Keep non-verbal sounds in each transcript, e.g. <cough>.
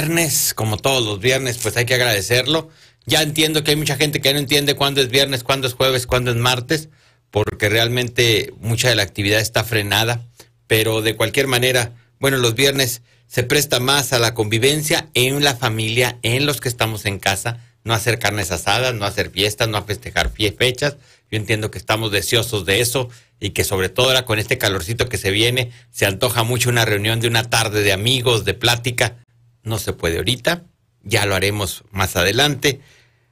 viernes, como todos los viernes, pues hay que agradecerlo. Ya entiendo que hay mucha gente que no entiende cuándo es viernes, cuándo es jueves, cuándo es martes, porque realmente mucha de la actividad está frenada. Pero de cualquier manera, bueno, los viernes se presta más a la convivencia en la familia, en los que estamos en casa, no hacer carnes asadas, no hacer fiestas, no festejar fechas. Yo entiendo que estamos deseosos de eso y que sobre todo ahora con este calorcito que se viene, se antoja mucho una reunión de una tarde de amigos, de plática. No se puede ahorita, ya lo haremos más adelante.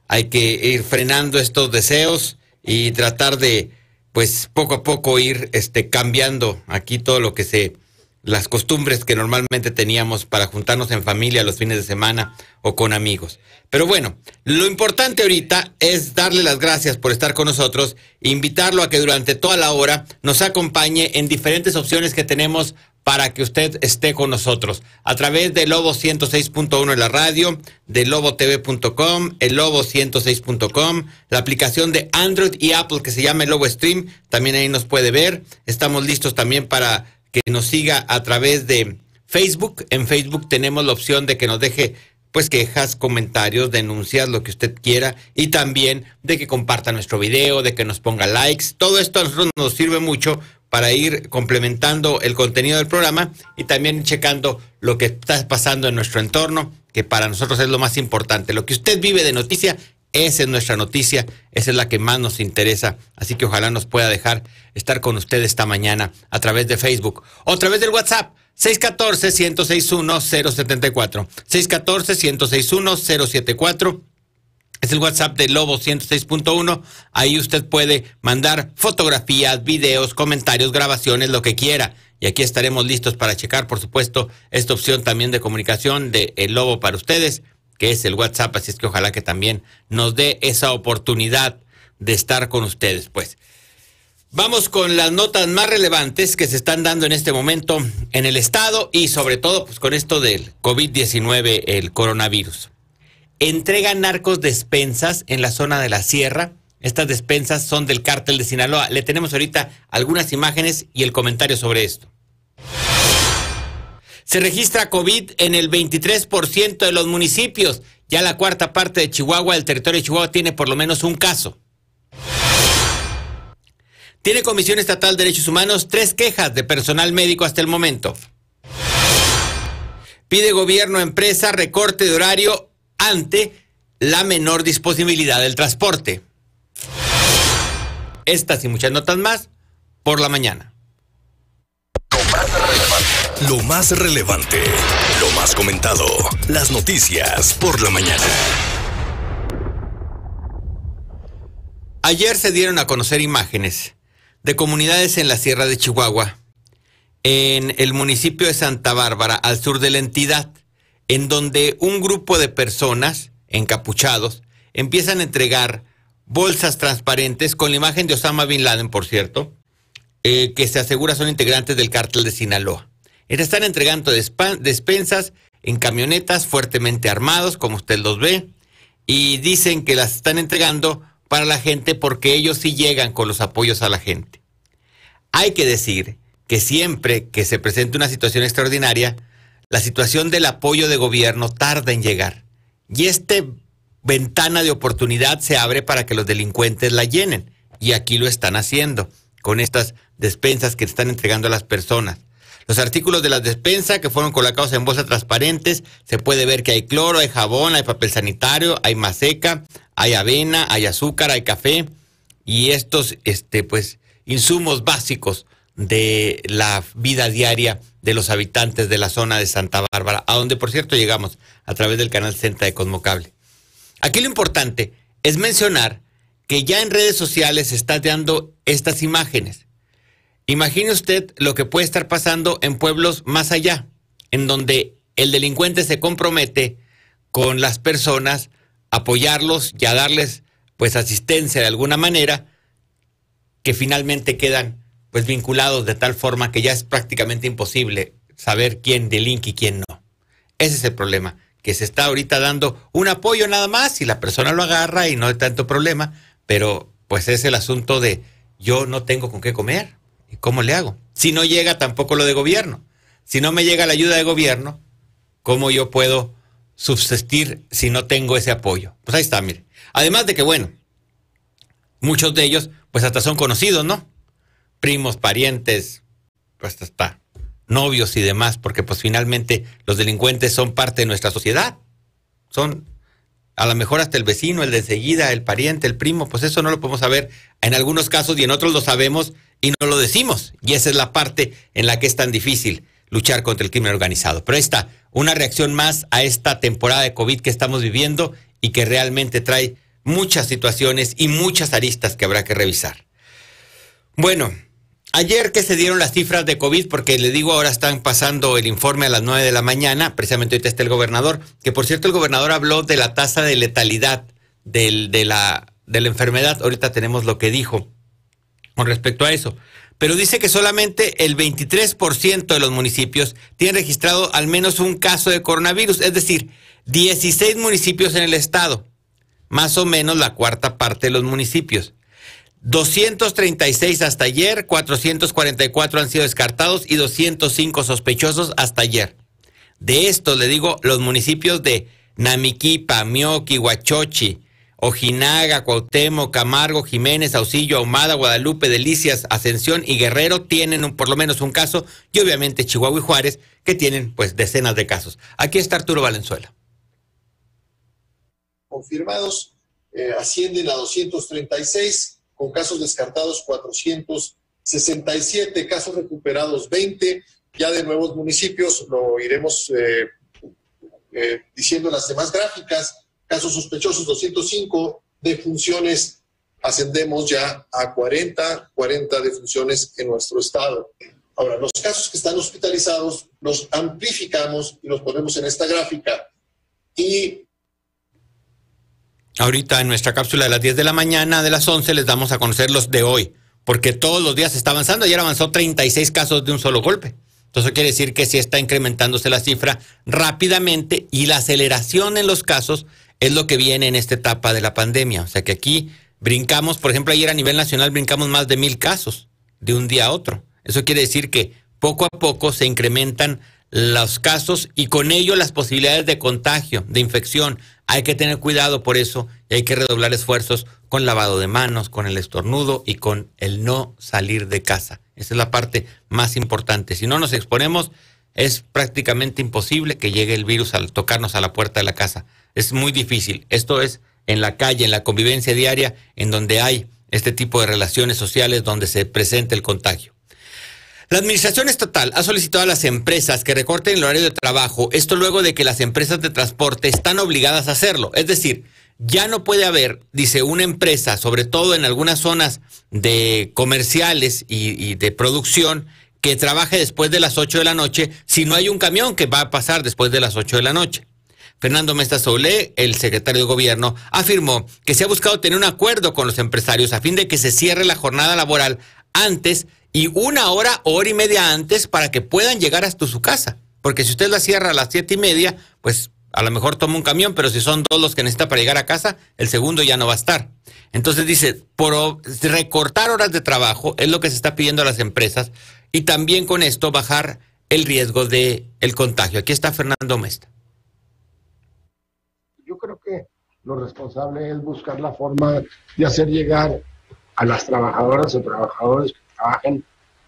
Hay que ir frenando estos deseos y tratar de, pues poco a poco ir este, cambiando aquí todo lo que se las costumbres que normalmente teníamos para juntarnos en familia los fines de semana o con amigos. Pero bueno, lo importante ahorita es darle las gracias por estar con nosotros, invitarlo a que durante toda la hora nos acompañe en diferentes opciones que tenemos para que usted esté con nosotros a través de Lobo 106.1 en la radio, de lobotv.com, el Lobo 106.com, la aplicación de Android y Apple que se llama el Lobo Stream, también ahí nos puede ver. Estamos listos también para que nos siga a través de Facebook. En Facebook tenemos la opción de que nos deje pues quejas, comentarios, denuncias, lo que usted quiera y también de que comparta nuestro video, de que nos ponga likes. Todo esto nos sirve mucho para ir complementando el contenido del programa y también checando lo que está pasando en nuestro entorno, que para nosotros es lo más importante. Lo que usted vive de noticia, esa es nuestra noticia, esa es la que más nos interesa. Así que ojalá nos pueda dejar estar con usted esta mañana a través de Facebook o a través del WhatsApp 614-161-074. 614-161-074. Es el WhatsApp de Lobo 106.1. Ahí usted puede mandar fotografías, videos, comentarios, grabaciones, lo que quiera. Y aquí estaremos listos para checar, por supuesto, esta opción también de comunicación de El Lobo para ustedes, que es el WhatsApp. Así es que ojalá que también nos dé esa oportunidad de estar con ustedes, pues. Vamos con las notas más relevantes que se están dando en este momento en el estado y sobre todo pues con esto del COVID-19, el coronavirus. Entregan narcos despensas en la zona de la sierra. Estas despensas son del cártel de Sinaloa. Le tenemos ahorita algunas imágenes y el comentario sobre esto. Se registra COVID en el 23% de los municipios. Ya la cuarta parte de Chihuahua, el territorio de Chihuahua, tiene por lo menos un caso. Tiene Comisión Estatal de Derechos Humanos tres quejas de personal médico hasta el momento. Pide gobierno empresa recorte de horario ante la menor disponibilidad del transporte. Estas y muchas notas más por la mañana. Lo más relevante, lo más comentado, las noticias por la mañana. Ayer se dieron a conocer imágenes de comunidades en la Sierra de Chihuahua, en el municipio de Santa Bárbara, al sur de la entidad, en donde un grupo de personas encapuchados empiezan a entregar bolsas transparentes con la imagen de Osama Bin Laden, por cierto, eh, que se asegura son integrantes del cártel de Sinaloa. Están entregando despensas en camionetas fuertemente armados, como usted los ve, y dicen que las están entregando para la gente porque ellos sí llegan con los apoyos a la gente. Hay que decir que siempre que se presente una situación extraordinaria, la situación del apoyo de gobierno tarda en llegar. Y esta ventana de oportunidad se abre para que los delincuentes la llenen. Y aquí lo están haciendo con estas despensas que están entregando a las personas. Los artículos de la despensa que fueron colocados en bolsas transparentes, se puede ver que hay cloro, hay jabón, hay papel sanitario, hay maseca, hay avena, hay azúcar, hay café y estos, este, pues, insumos básicos de la vida diaria de los habitantes de la zona de Santa Bárbara, a donde, por cierto, llegamos a través del canal Centra de Cosmocable. Aquí lo importante es mencionar que ya en redes sociales se están dando estas imágenes. Imagine usted lo que puede estar pasando en pueblos más allá, en donde el delincuente se compromete con las personas apoyarlos y a darles pues asistencia de alguna manera que finalmente quedan pues vinculados de tal forma que ya es prácticamente imposible saber quién delinque y quién no. Ese es el problema, que se está ahorita dando un apoyo nada más y la persona lo agarra y no hay tanto problema, pero pues es el asunto de yo no tengo con qué comer y cómo le hago. Si no llega tampoco lo de gobierno. Si no me llega la ayuda de gobierno, ¿cómo yo puedo subsistir si no tengo ese apoyo. Pues ahí está, mire. Además de que, bueno, muchos de ellos, pues hasta son conocidos, ¿no? Primos, parientes, pues hasta novios y demás, porque pues finalmente los delincuentes son parte de nuestra sociedad. Son a lo mejor hasta el vecino, el de enseguida, el pariente, el primo, pues eso no lo podemos saber en algunos casos y en otros lo sabemos y no lo decimos. Y esa es la parte en la que es tan difícil luchar contra el crimen organizado. Pero esta, una reacción más a esta temporada de COVID que estamos viviendo y que realmente trae muchas situaciones y muchas aristas que habrá que revisar. Bueno, ayer que se dieron las cifras de COVID, porque le digo ahora están pasando el informe a las 9 de la mañana, precisamente ahorita está el gobernador, que por cierto el gobernador habló de la tasa de letalidad del, de, la, de la enfermedad, ahorita tenemos lo que dijo con respecto a eso pero dice que solamente el 23% de los municipios tienen registrado al menos un caso de coronavirus, es decir, 16 municipios en el estado, más o menos la cuarta parte de los municipios. 236 hasta ayer, 444 han sido descartados y 205 sospechosos hasta ayer. De esto le digo, los municipios de Namiquipa, Mioqui, Huachochi, Ojinaga, Cuauhtémoc, Camargo, Jiménez, Auxillo, Ahumada, Guadalupe, Delicias, Ascensión y Guerrero tienen por lo menos un caso y obviamente Chihuahua y Juárez que tienen pues decenas de casos. Aquí está Arturo Valenzuela. Confirmados eh, ascienden a 236, con casos descartados 467, casos recuperados 20, ya de nuevos municipios, lo iremos eh, eh, diciendo en las demás gráficas casos sospechosos 205 defunciones, ascendemos ya a 40, 40 defunciones en nuestro estado. Ahora, los casos que están hospitalizados los amplificamos y los ponemos en esta gráfica. Y ahorita en nuestra cápsula de las 10 de la mañana, de las 11, les damos a conocer los de hoy, porque todos los días está avanzando. Ayer avanzó 36 casos de un solo golpe. Entonces quiere decir que sí está incrementándose la cifra rápidamente y la aceleración en los casos es lo que viene en esta etapa de la pandemia. O sea que aquí brincamos, por ejemplo, ayer a nivel nacional brincamos más de mil casos de un día a otro. Eso quiere decir que poco a poco se incrementan los casos y con ello las posibilidades de contagio, de infección. Hay que tener cuidado por eso y hay que redoblar esfuerzos con lavado de manos, con el estornudo y con el no salir de casa. Esa es la parte más importante. Si no nos exponemos, es prácticamente imposible que llegue el virus al tocarnos a la puerta de la casa. Es muy difícil. Esto es en la calle, en la convivencia diaria, en donde hay este tipo de relaciones sociales donde se presenta el contagio. La Administración Estatal ha solicitado a las empresas que recorten el horario de trabajo, esto luego de que las empresas de transporte están obligadas a hacerlo. Es decir, ya no puede haber, dice una empresa, sobre todo en algunas zonas de comerciales y, de producción, que trabaje después de las 8 de la noche si no hay un camión que va a pasar después de las 8 de la noche. Fernando Mesta Solé, el secretario de Gobierno, afirmó que se ha buscado tener un acuerdo con los empresarios a fin de que se cierre la jornada laboral antes y una hora hora y media antes para que puedan llegar hasta su casa. Porque si usted la cierra a las siete y media, pues a lo mejor toma un camión, pero si son dos los que necesita para llegar a casa, el segundo ya no va a estar. Entonces dice, por recortar horas de trabajo es lo que se está pidiendo a las empresas y también con esto bajar el riesgo de el contagio. Aquí está Fernando Mesta. Yo creo que lo responsable es buscar la forma de hacer llegar a las trabajadoras o trabajadores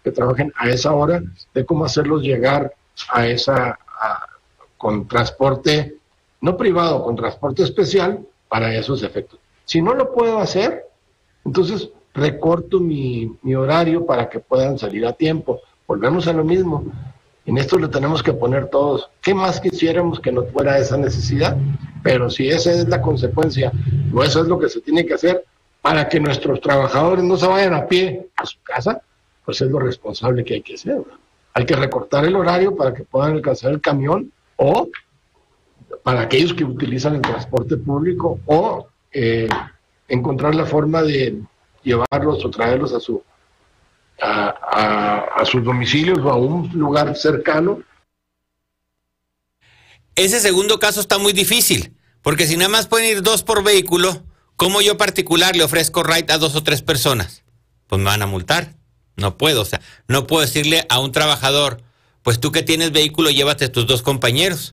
que trabajen, a esa hora, de cómo hacerlos llegar a esa con transporte no privado, con transporte especial para esos efectos. Si no lo puedo hacer, entonces recorto mi, mi horario para que puedan salir a tiempo. Volvemos a lo mismo. En esto lo tenemos que poner todos. ¿Qué más quisiéramos que no fuera esa necesidad? Pero si esa es la consecuencia, o eso es lo que se tiene que hacer para que nuestros trabajadores no se vayan a pie a su casa, pues es lo responsable que hay que hacer. Hay que recortar el horario para que puedan alcanzar el camión o para aquellos que utilizan el transporte público o eh, encontrar la forma de llevarlos o traerlos a su a, sus domicilios o a un lugar cercano. Ese segundo caso está muy difícil, porque si nada más pueden ir dos por vehículo, ¿cómo yo particular le ofrezco ride a dos o tres personas? Pues me van a multar. No puedo, o sea, no puedo decirle a un trabajador, pues tú que tienes vehículo, llévate a tus dos compañeros.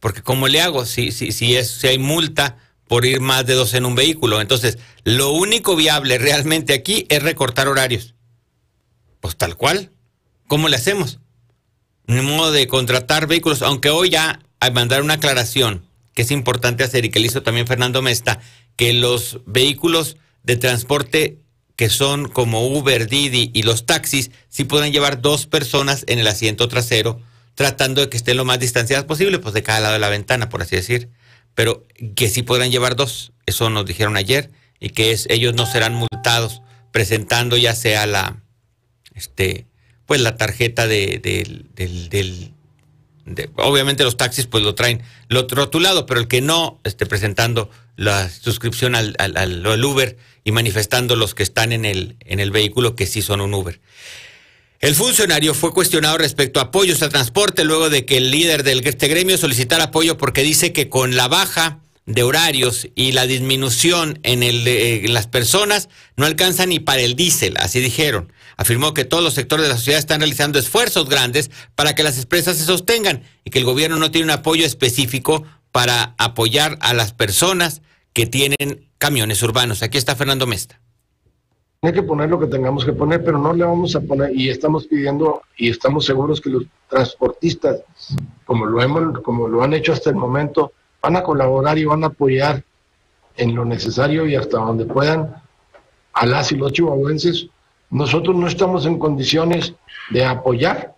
porque ¿cómo le hago si, si, si, hay multa por ir más de dos en un vehículo? Entonces, lo único viable realmente aquí es recortar horarios. Pues tal cual. ¿Cómo le hacemos? Ni modo de contratar vehículos, aunque hoy ya mandar una aclaración que es importante hacer y que le hizo también Fernando Mesta, que los vehículos de transporte que son como Uber, Didi y los taxis, sí pueden llevar dos personas en el asiento trasero, tratando de que estén lo más distanciadas posible, pues de cada lado de la ventana, por así decir. Pero que sí podrán llevar dos, eso nos dijeron ayer, y que es, ellos no serán multados presentando ya sea la, este, pues la tarjeta de, del, del, obviamente los taxis pues lo traen lo rotulado, pero el que no esté presentando la suscripción al, al, Uber y manifestando los que están en el, en el vehículo que sí son un Uber. El funcionario fue cuestionado respecto a apoyos al transporte luego de que el líder del este gremio solicitara apoyo porque dice que con la baja de horarios y la disminución en, el, en las personas no alcanza ni para el diésel, así dijeron. Afirmó que todos los sectores de la sociedad están realizando esfuerzos grandes para que las empresas se sostengan y que el gobierno no tiene un apoyo específico para apoyar a las personas que tienen camiones urbanos. Aquí está Fernando Mesta. Hay que poner lo que tengamos que poner, pero no le vamos a poner, y estamos pidiendo, y estamos seguros que los transportistas, como lo, hemos, como lo han hecho hasta el momento, van a colaborar y van a apoyar en lo necesario y hasta donde puedan a las y los chihuahuenses nosotros no estamos en condiciones de apoyar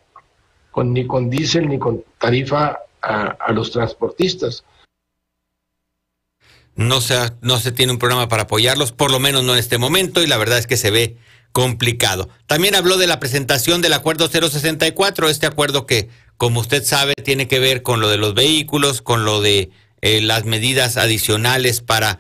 con, ni con diésel ni con tarifa a, los transportistas. No se, no se tiene un programa para apoyarlos, por lo menos no en este momento, y la verdad es que se ve complicado. También habló de la presentación del acuerdo 064, este acuerdo que, como usted sabe, tiene que ver con lo de los vehículos, con lo de eh, las medidas adicionales para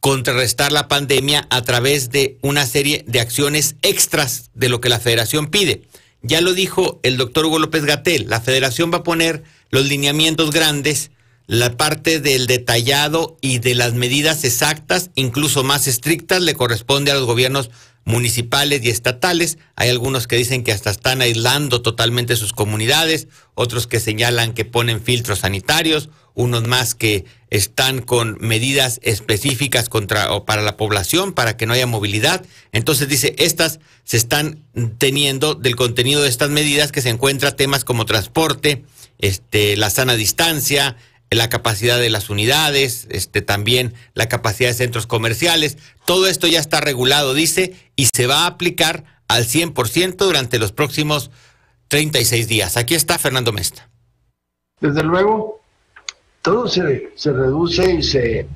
contrarrestar la pandemia a través de una serie de acciones extras de lo que la federación pide. Ya lo dijo el doctor Hugo López Gatel, la federación va a poner los lineamientos grandes, la parte del detallado y de las medidas exactas, incluso más estrictas, le corresponde a los gobiernos municipales y estatales. Hay algunos que dicen que hasta están aislando totalmente sus comunidades, otros que señalan que ponen filtros sanitarios, unos más que están con medidas específicas contra o para la población para que no haya movilidad. Entonces dice, estas se están teniendo del contenido de estas medidas que se encuentra temas como transporte, este la sana distancia, la capacidad de las unidades, este también la capacidad de centros comerciales, todo esto ya está regulado, dice, y se va a aplicar al 100% durante los próximos 36 días. Aquí está Fernando Mesta. Desde luego, todo se, se reduce y se,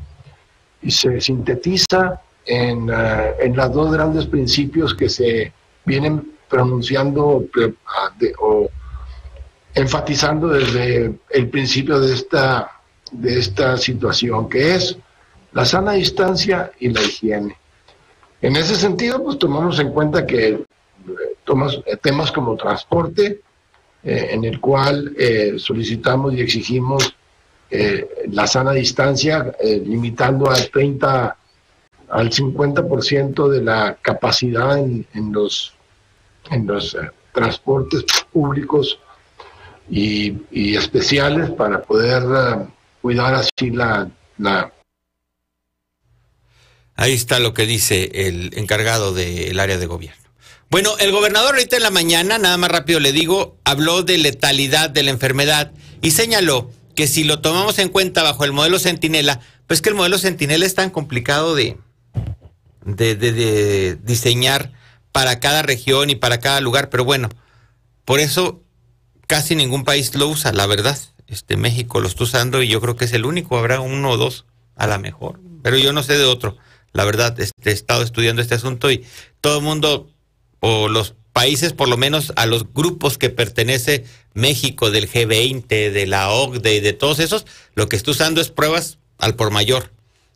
y se sintetiza en, uh, en los dos grandes principios que se vienen pronunciando de, o enfatizando desde el principio de esta, de esta situación, que es la sana distancia y la higiene. En ese sentido, pues tomamos en cuenta que eh, tomas, temas como transporte, eh, en el cual eh, solicitamos y exigimos eh, la sana distancia, eh, limitando al 30 al 50% de la capacidad en, los, en los eh, transportes públicos y, especiales para poder uh, cuidar así la. Ahí está lo que dice el encargado del área de gobierno. Bueno, el gobernador ahorita en la mañana, nada más rápido le digo, habló de letalidad de la enfermedad y señaló que si lo tomamos en cuenta bajo el modelo Centinela, pues que el modelo Centinela es tan complicado de, de, diseñar para cada región y para cada lugar, pero bueno, por eso casi ningún país lo usa, la verdad. Este México lo está usando y yo creo que es el único, habrá uno o dos a la mejor, pero yo no sé de otro. La verdad, este, he estado estudiando este asunto y todo el mundo o los países, por lo menos a los grupos que pertenece México, del G20, de la OCDE y de todos esos, lo que está usando es pruebas al por mayor.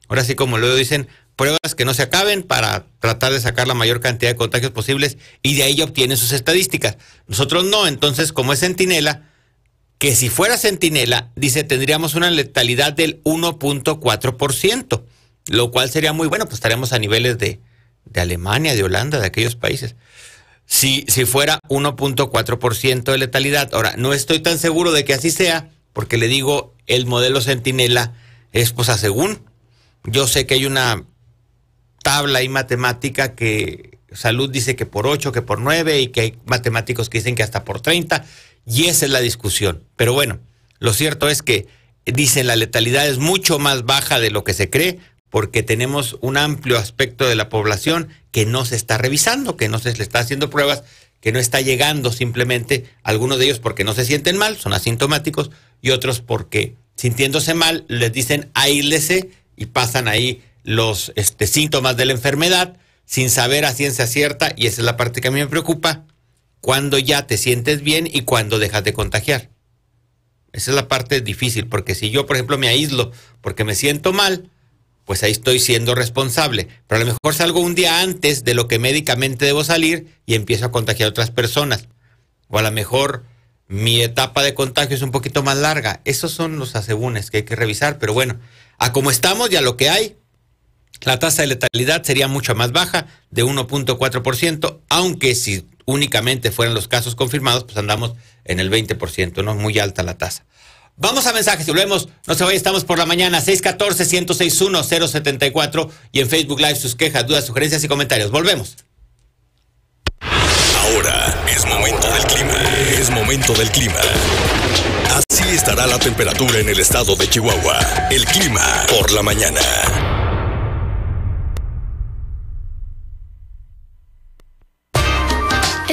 Ahora sí, como luego dicen, pruebas que no se acaben para tratar de sacar la mayor cantidad de contagios posibles y de ahí obtienen sus estadísticas. Nosotros no, entonces como es centinela, que si fuera centinela, dice, tendríamos una letalidad del 1.4%, lo cual sería muy bueno, pues estaríamos a niveles de, de Alemania, de Holanda, de aquellos países si, si fuera 1.4% de letalidad. Ahora, no estoy tan seguro de que así sea, porque le digo, el modelo Centinela es pues según. Yo sé que hay una tabla y matemática que salud dice que por 8, que por 9 y que hay matemáticos que dicen que hasta por 30 y esa es la discusión. Pero bueno, lo cierto es que dicen la letalidad es mucho más baja de lo que se cree porque tenemos un amplio aspecto de la población que no se está revisando, que no se le está haciendo pruebas, que no está llegando simplemente, algunos de ellos porque no se sienten mal, son asintomáticos, y otros porque sintiéndose mal les dicen aíslese y pasan ahí los este, síntomas de la enfermedad sin saber a ciencia cierta, y esa es la parte que a mí me preocupa, cuando ya te sientes bien y cuando dejas de contagiar. Esa es la parte difícil, porque si yo, por ejemplo, me aíslo porque me siento mal, pues ahí estoy siendo responsable. Pero a lo mejor salgo un día antes de lo que médicamente debo salir y empiezo a contagiar a otras personas. O a lo mejor mi etapa de contagio es un poquito más larga. Esos son los asegúnes que hay que revisar. Pero bueno, a como estamos y a lo que hay, la tasa de letalidad sería mucho más baja, de 1.4%, aunque si únicamente fueran los casos confirmados, pues andamos en el 20%, ¿no? Muy alta la tasa. Vamos a mensajes y volvemos. No se vaya, estamos por la mañana, 614-161-074 y en Facebook Live sus quejas, dudas, sugerencias y comentarios. Volvemos. Ahora es momento del clima. Es momento del clima. Así estará la temperatura en el estado de Chihuahua. El clima por la mañana.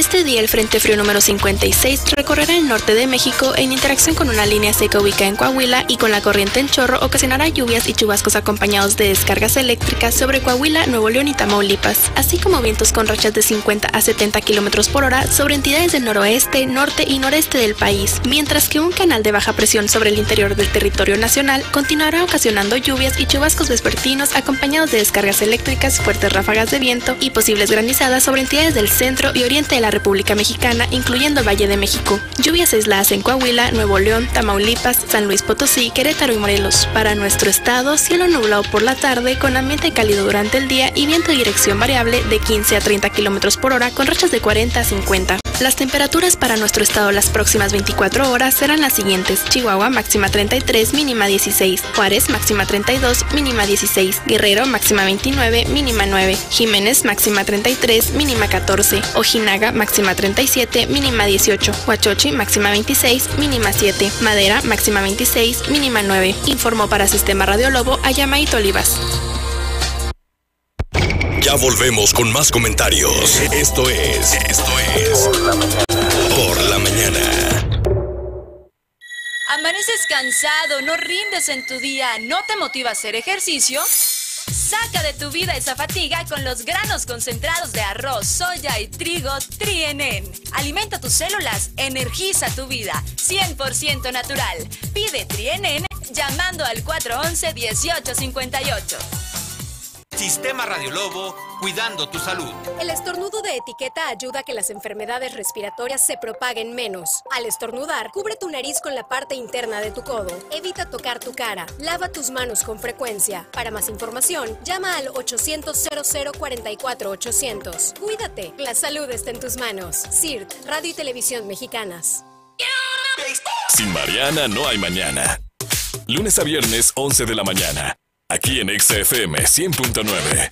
Just El Frente Frío número 56 recorrerá el norte de México en interacción con una línea seca ubicada en Coahuila y con la corriente en chorro ocasionará lluvias y chubascos acompañados de descargas eléctricas sobre Coahuila, Nuevo León y Tamaulipas, así como vientos con rachas de 50 a 70 kilómetros por hora sobre entidades del noroeste, norte y noreste del país, mientras que un canal de baja presión sobre el interior del territorio nacional continuará ocasionando lluvias y chubascos vespertinos acompañados de descargas eléctricas, fuertes ráfagas de viento y posibles granizadas sobre entidades del centro y oriente de la República Mexicana, incluyendo Valle de México. Lluvias aisladas en Coahuila, Nuevo León, Tamaulipas, San Luis Potosí, Querétaro y Morelos. Para nuestro estado, cielo nublado por la tarde con ambiente cálido durante el día y viento de dirección variable de 15 a 30 kilómetros por hora con rachas de 40 a 50. Las temperaturas para nuestro estado las próximas 24 horas serán las siguientes. Chihuahua máxima 33, mínima 16. Juárez máxima 32, mínima 16. Guerrero máxima 29, mínima 9. Jiménez máxima 33, mínima 14. Ojinaga máxima 37, mínima 18. Huachochi máxima 26, mínima 7. Madera máxima 26, mínima 9. Informó para Sistema Radio Lobo Ayamaito Olivas. Ya volvemos con más comentarios. Esto es. Esto es. Por la mañana. Por la mañana. ¿Amaneces cansado? ¿No rindes en tu día? ¿No te motiva a hacer ejercicio? Saca de tu vida esa fatiga con los granos concentrados de arroz, soya y trigo Trienen. Alimenta tus células, energiza tu vida, 100% natural. Pide Trienen llamando al 411-1858. Sistema Radio Lobo, cuidando tu salud. El estornudo de etiqueta ayuda a que las enfermedades respiratorias se propaguen menos. Al estornudar, cubre tu nariz con la parte interna de tu codo. Evita tocar tu cara. Lava tus manos con frecuencia. Para más información, llama al 800 44 800 Cuídate, la salud está en tus manos. CIRT, Radio y Televisión Mexicanas. Sin Mariana no hay mañana. Lunes a viernes, 11 de la mañana. Aquí en XFM 100.9.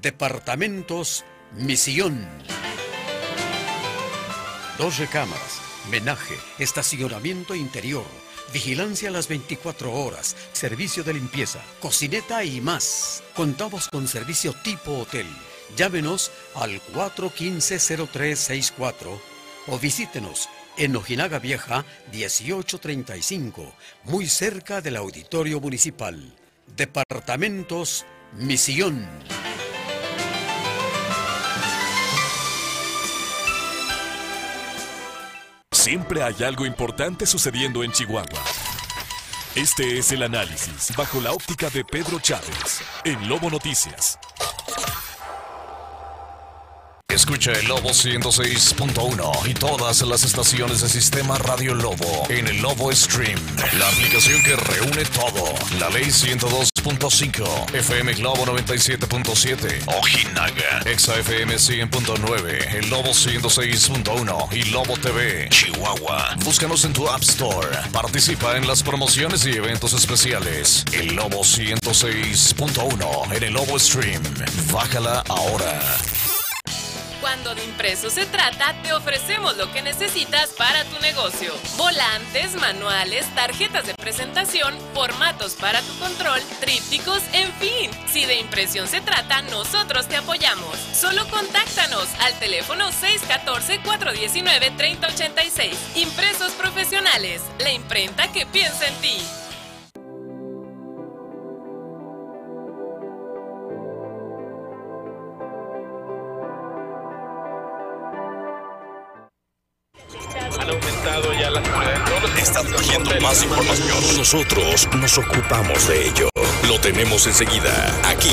Departamentos Misión. Dos recámaras, menaje, estacionamiento interior, vigilancia a las 24 horas, servicio de limpieza, cocineta y más. Contamos con servicio tipo hotel. Llámenos al 415-0364 o visítenos en Ojinaga Vieja 1835, muy cerca del Auditorio Municipal. Departamentos Misión. Siempre hay algo importante sucediendo en Chihuahua. Este es el análisis bajo la óptica de Pedro Chávez en Lobo Noticias. Escucha el Lobo 106.1 y todas las estaciones de Sistema Radio Lobo en el Lobo Stream, la aplicación que reúne todo. La Ley 102.5, FM Globo 97.7, Ojinaga, Exa FM 100.9, el Lobo 106.1 y Lobo TV, Chihuahua. Búscanos en tu App Store. Participa en las promociones y eventos especiales. El Lobo 106.1 en el Lobo Stream. Bájala ahora. Cuando de impresos se trata, te ofrecemos lo que necesitas para tu negocio. Volantes, manuales, tarjetas de presentación, formatos para tu control, trípticos, en fin. Si de impresión se trata, nosotros te apoyamos. Solo contáctanos al teléfono 614-419-3086. Impresos Profesionales, la imprenta que piensa en ti. Información. Nosotros nos ocupamos de ello. Lo tenemos enseguida, aquí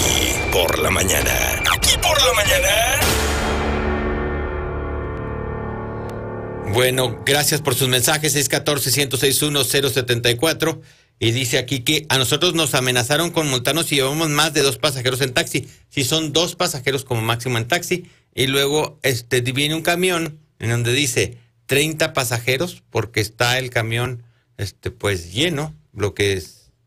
por la mañana. Aquí por la mañana. Bueno, gracias por sus mensajes. 614-161-074. Y dice aquí que a nosotros nos amenazaron con multarnos si llevamos más de dos pasajeros en taxi. Si son dos pasajeros como máximo en taxi. Y luego este, viene un camión en donde dice 30 pasajeros porque está el camión este pues lleno, lo que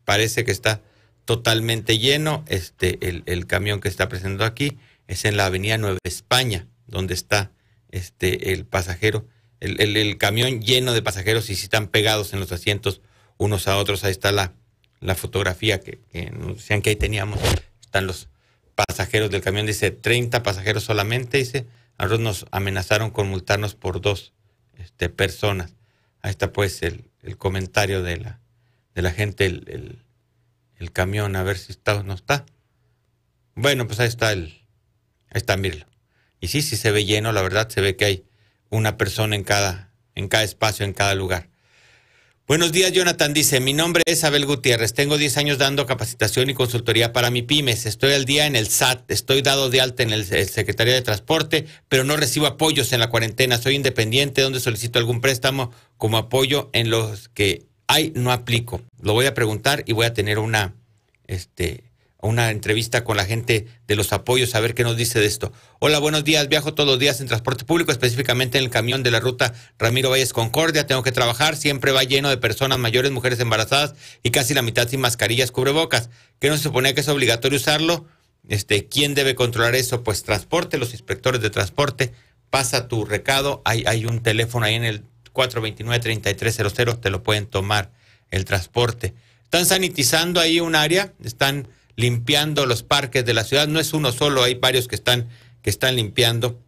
parece que está totalmente lleno, este el, el, camión que está presentando aquí es en la avenida Nueva España, donde está este el pasajero, el, el, camión lleno de pasajeros y si están pegados en los asientos unos a otros, ahí está la, la fotografía que, que decían que ahí teníamos, están los pasajeros del camión, dice 30 pasajeros solamente, dice, nosotros nos amenazaron con multarnos por dos este, personas. Ahí está pues el, el, comentario de la, de la gente, el, el, camión, a ver si está o no está. Bueno, pues ahí está el, ahí está, míralo. Y sí, sí se ve lleno, la verdad, se ve que hay una persona en cada, en cada espacio, en cada lugar. Buenos días, Jonathan. Dice, mi nombre es Abel Gutiérrez. Tengo 10 años dando capacitación y consultoría para mi pymes. Estoy al día en el SAT. Estoy dado de alta en el, el Secretaría de Transporte, pero no recibo apoyos en la cuarentena. Soy independiente, donde solicito algún préstamo como apoyo en los que hay, no aplico. Lo voy a preguntar y voy a tener una, este, una entrevista con la gente de los apoyos a ver qué nos dice de esto. Hola, buenos días. Viajo todos los días en transporte público, específicamente en el camión de la ruta Ramiro Valles Concordia. Tengo que trabajar. Siempre va lleno de personas mayores, mujeres embarazadas y casi la mitad sin mascarillas, cubrebocas. ¿Qué no se suponía que es obligatorio usarlo? Este, ¿Quién debe controlar eso? Pues transporte, los inspectores de transporte. Pasa tu recado. Hay, hay un teléfono ahí en el 429-3300. Te lo pueden tomar el transporte. Están sanitizando ahí un área. Están limpiando los parques de la ciudad. No es uno solo, hay varios que están, que están limpiando,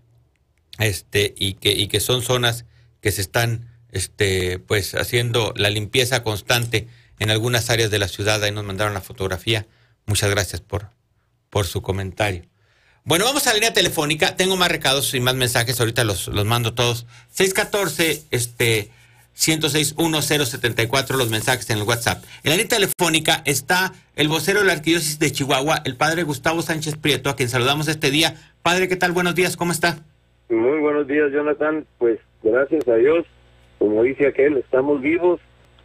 este, y que, y que son zonas que se están, este, pues, haciendo la limpieza constante en algunas áreas de la ciudad. Ahí nos mandaron la fotografía. Muchas gracias por, por su comentario. Bueno, vamos a la línea telefónica. Tengo más recados y más mensajes. Ahorita los, los mando todos. 614, este, 106-1074 los mensajes en el WhatsApp. En la línea telefónica está el vocero de la Arquidiócesis de Chihuahua, el padre Gustavo Sánchez Prieto, a quien saludamos este día. Padre, ¿qué tal? Buenos días, ¿cómo está? Muy buenos días, Jonathan. Pues gracias a Dios, como dice aquel, estamos vivos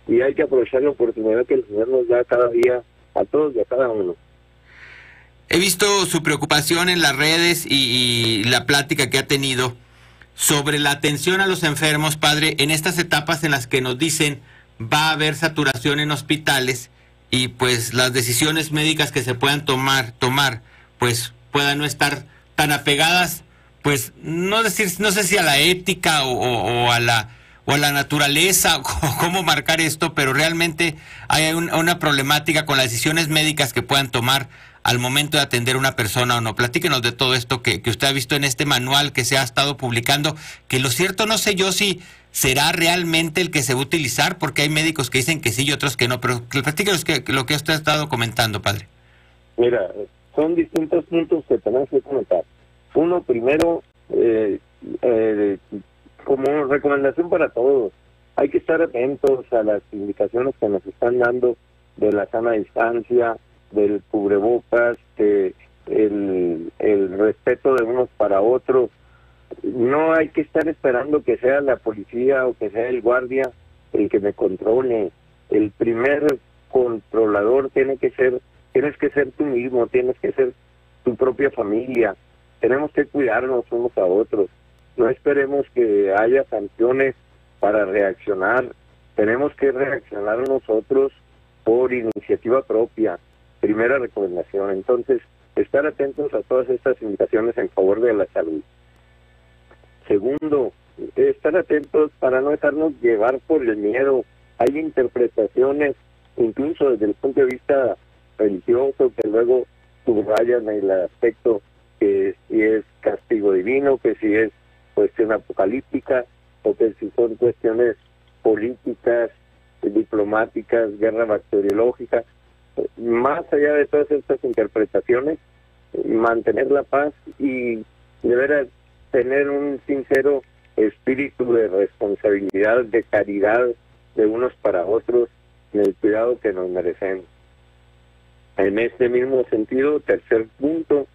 y hay que aprovechar la oportunidad que el Señor nos da cada día a todos y a cada uno. He visto su preocupación en las redes y, la plática que ha tenido sobre la atención a los enfermos, padre, en estas etapas en las que nos dicen va a haber saturación en hospitales y pues las decisiones médicas que se puedan tomar, tomar, pues puedan no estar tan apegadas, pues no decir, no sé si a la ética o, a la o a la naturaleza, <laughs> o cómo marcar esto, pero realmente hay un, una problemática con las decisiones médicas que puedan tomar al momento de atender a una persona o no. Platíquenos de todo esto que, que, usted ha visto en este manual que se ha estado publicando, que lo cierto no sé yo si será realmente el que se va a utilizar, porque hay médicos que dicen que sí y otros que no, pero platíquenos que, lo que usted ha estado comentando, padre. Mira, son distintos puntos que tenemos que comentar. Uno, primero, eh, eh, como recomendación para todos, hay que estar atentos a las indicaciones que nos están dando de la sana distancia, del cubrebocas, el, el respeto de unos para otros, no hay que estar esperando que sea la policía o que sea el guardia el que me controle. El primer controlador tiene que ser, tienes que ser tú mismo, tienes que ser tu propia familia. Tenemos que cuidarnos unos a otros. No esperemos que haya sanciones para reaccionar. Tenemos que reaccionar nosotros por iniciativa propia. Primera recomendación. Entonces, estar atentos a todas estas invitaciones en favor de la salud. Segundo, estar atentos para no dejarnos llevar por el miedo. Hay interpretaciones, incluso desde el punto de vista religioso, que luego subrayan el aspecto que si es castigo divino, que si es cuestión apocalíptica, o que si son cuestiones políticas, diplomáticas, guerra bacteriológica. Más allá de todas estas interpretaciones, mantener la paz y deber tener un sincero espíritu de responsabilidad, de caridad de unos para otros en el cuidado que nos merecemos. En este mismo sentido, tercer punto,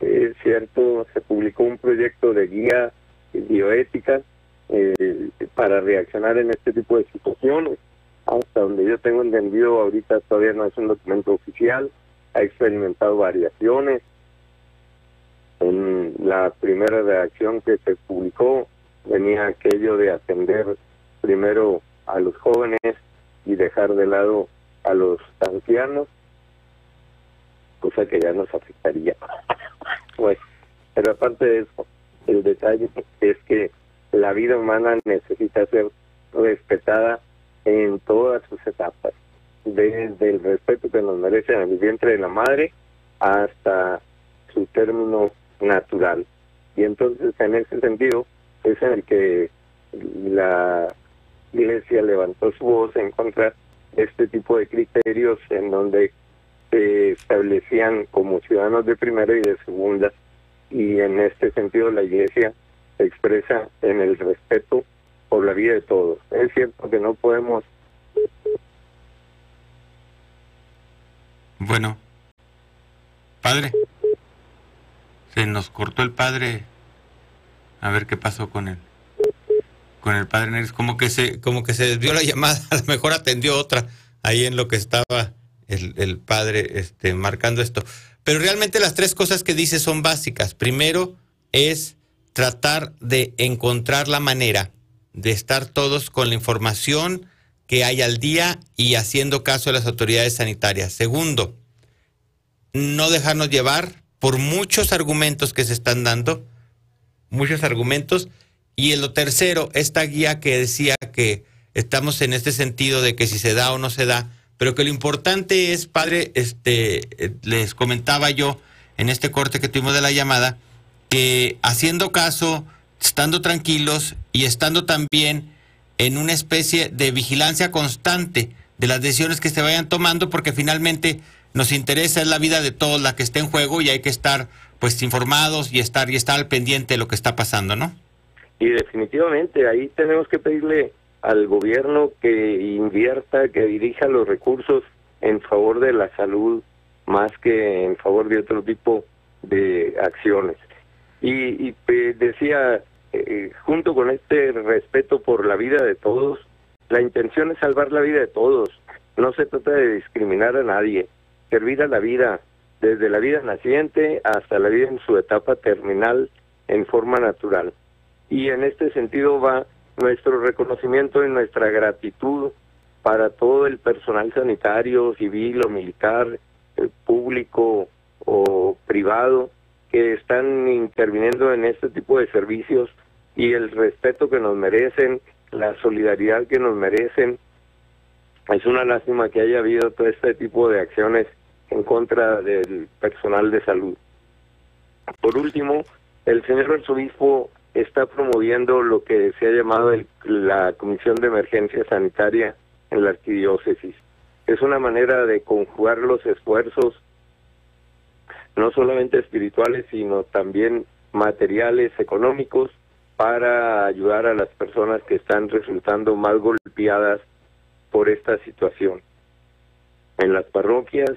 es cierto, se publicó un proyecto de guía bioética eh, para reaccionar en este tipo de situaciones. Donde yo tengo entendido, ahorita todavía no es un documento oficial, ha experimentado variaciones. En la primera reacción que se publicó venía aquello de atender primero a los jóvenes y dejar de lado a los ancianos, cosa que ya nos afectaría. <laughs> Pues, pero aparte de eso, el detalle es que la vida humana necesita ser respetada en todas sus etapas, desde el respeto que nos merece en el vientre de la madre hasta su término natural. Y entonces, en ese sentido, es en el que la Iglesia levantó su voz en contra de este tipo de criterios en donde se establecían como ciudadanos de primera y de segunda y en este sentido la Iglesia expresa en el respeto por la vida de todos. Es cierto que no podemos... Bueno, padre, se nos cortó el padre. A ver qué pasó con él. Con el padre Neris, como que se, como que se desvió la llamada, <laughs> a lo mejor atendió otra ahí en lo que estaba el, el padre este, marcando esto. Pero realmente las tres cosas que dice son básicas. Primero es tratar de encontrar la manera de estar todos con la información que hay al día y haciendo caso a las autoridades sanitarias. Segundo, no dejarnos llevar por muchos argumentos que se están dando, muchos argumentos. Y en lo tercero, esta guía que decía que estamos en este sentido de que si se da o no se da, pero que lo importante es, padre, este, eh, les comentaba yo en este corte que tuvimos de la llamada, que haciendo caso, estando tranquilos y estando también en una especie de vigilancia constante de las decisiones que se vayan tomando, porque finalmente nos interesa es la vida de todos la que esté en juego y hay que estar pues informados y estar y estar al pendiente de lo que está pasando, ¿no? Y definitivamente ahí tenemos que pedirle al gobierno que invierta, que dirija los recursos en favor de la salud más que en favor de otro tipo de acciones. Y, decía, eh, junto con este respeto por la vida de todos, la intención es salvar la vida de todos. No se trata de discriminar a nadie, servir a la vida, desde la vida naciente hasta la vida en su etapa terminal en forma natural. Y en este sentido va nuestro reconocimiento y nuestra gratitud para todo el personal sanitario, civil o militar, eh, público o privado, que están interviniendo en este tipo de servicios y el respeto que nos merecen, la solidaridad que nos merecen. Es una lástima que haya habido todo este tipo de acciones en contra del personal de salud. Por último, el señor arzobispo está promoviendo lo que se ha llamado la Comisión de Emergencia Sanitaria en la arquidiócesis. Es una manera de conjugar los esfuerzos no solamente espirituales, sino también materiales, económicos, para ayudar a las personas que están resultando más golpeadas por esta situación. En las parroquias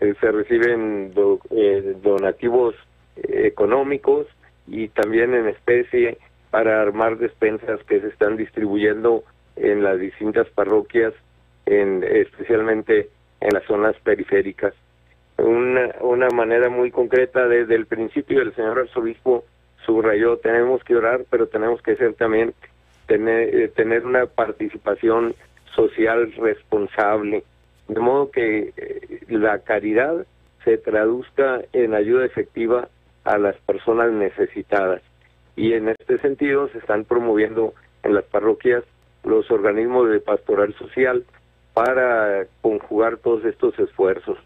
eh, se reciben eh, donativos económicos y también en especie para armar despensas que se están distribuyendo en las distintas parroquias, en, especialmente en las zonas periféricas. Una, una manera muy concreta desde el principio el señor arzobispo subrayó, tenemos que orar, pero tenemos que ser también, tener, eh, tener una participación social responsable, de modo que eh, la caridad se traduzca en ayuda efectiva a las personas necesitadas. Y en este sentido se están promoviendo en las parroquias los organismos de pastoral social para conjugar todos estos esfuerzos.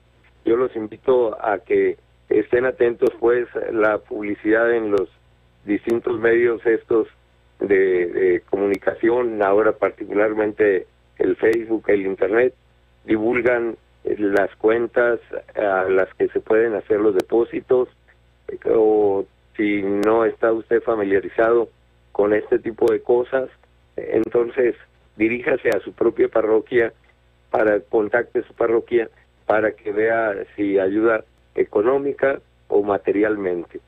Yo los invito a que estén atentos pues la publicidad en los distintos medios estos de, comunicación, ahora particularmente el Facebook, el Internet, divulgan las cuentas a las que se pueden hacer los depósitos o si no está usted familiarizado con este tipo de cosas, entonces diríjase a su propia parroquia para contacte su parroquia para que vea si ayuda económica o materialmente.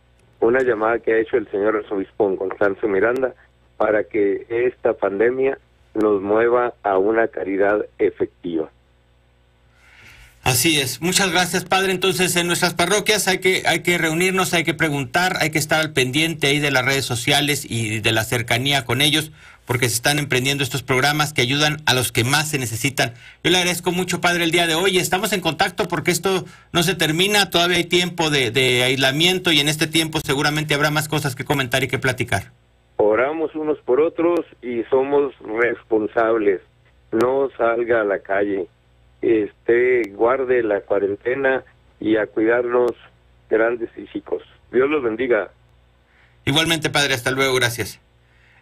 Una llamada que ha hecho el señor arzobispo Constanzo Miranda para que esta pandemia nos mueva a una caridad efectiva. Así es. Muchas gracias, padre. Entonces, en nuestras parroquias hay que, hay que reunirnos, hay que preguntar, hay que estar al pendiente ahí de las redes sociales y de la cercanía con ellos, porque se están emprendiendo estos programas que ayudan a los que más se necesitan. Yo le agradezco mucho, padre, el día de hoy. Estamos en contacto porque esto no se termina, todavía hay tiempo de, de aislamiento y en este tiempo seguramente habrá más cosas que comentar y que platicar. Oramos unos por otros y somos responsables. No salga a la calle este, guarde la cuarentena y a cuidarnos grandes y chicos. Dios los bendiga. Igualmente, padre, hasta luego, gracias.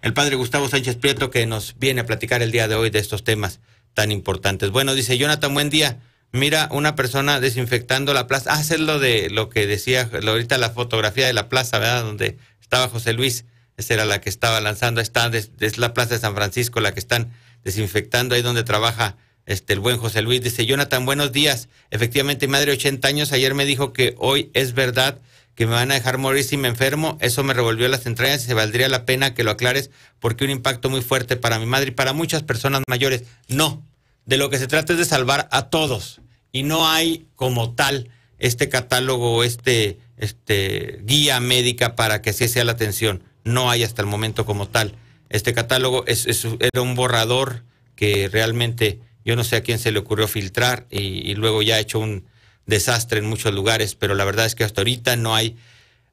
El padre Gustavo Sánchez Prieto que nos viene a platicar el día de hoy de estos temas tan importantes. Bueno, dice Jonathan, buen día. Mira, una persona desinfectando la plaza. Ah, es lo de lo que decía ahorita la fotografía de la plaza, ¿verdad? Donde estaba José Luis. Esa era la que estaba lanzando. Está, es la plaza de San Francisco, la que están desinfectando ahí donde trabaja este, el buen José Luis dice, Jonathan, buenos días. Efectivamente, madre de 80 años, ayer me dijo que hoy es verdad que me van a dejar morir si me enfermo. Eso me revolvió las entrañas y se valdría la pena que lo aclares porque un impacto muy fuerte para mi madre y para muchas personas mayores. No, de lo que se trata es de salvar a todos y no hay como tal este catálogo, este, este guía médica para que así sea la atención. No hay hasta el momento como tal. Este catálogo es, era un borrador que realmente yo no sé a quién se le ocurrió filtrar y, luego ya ha hecho un desastre en muchos lugares, pero la verdad es que hasta ahorita no hay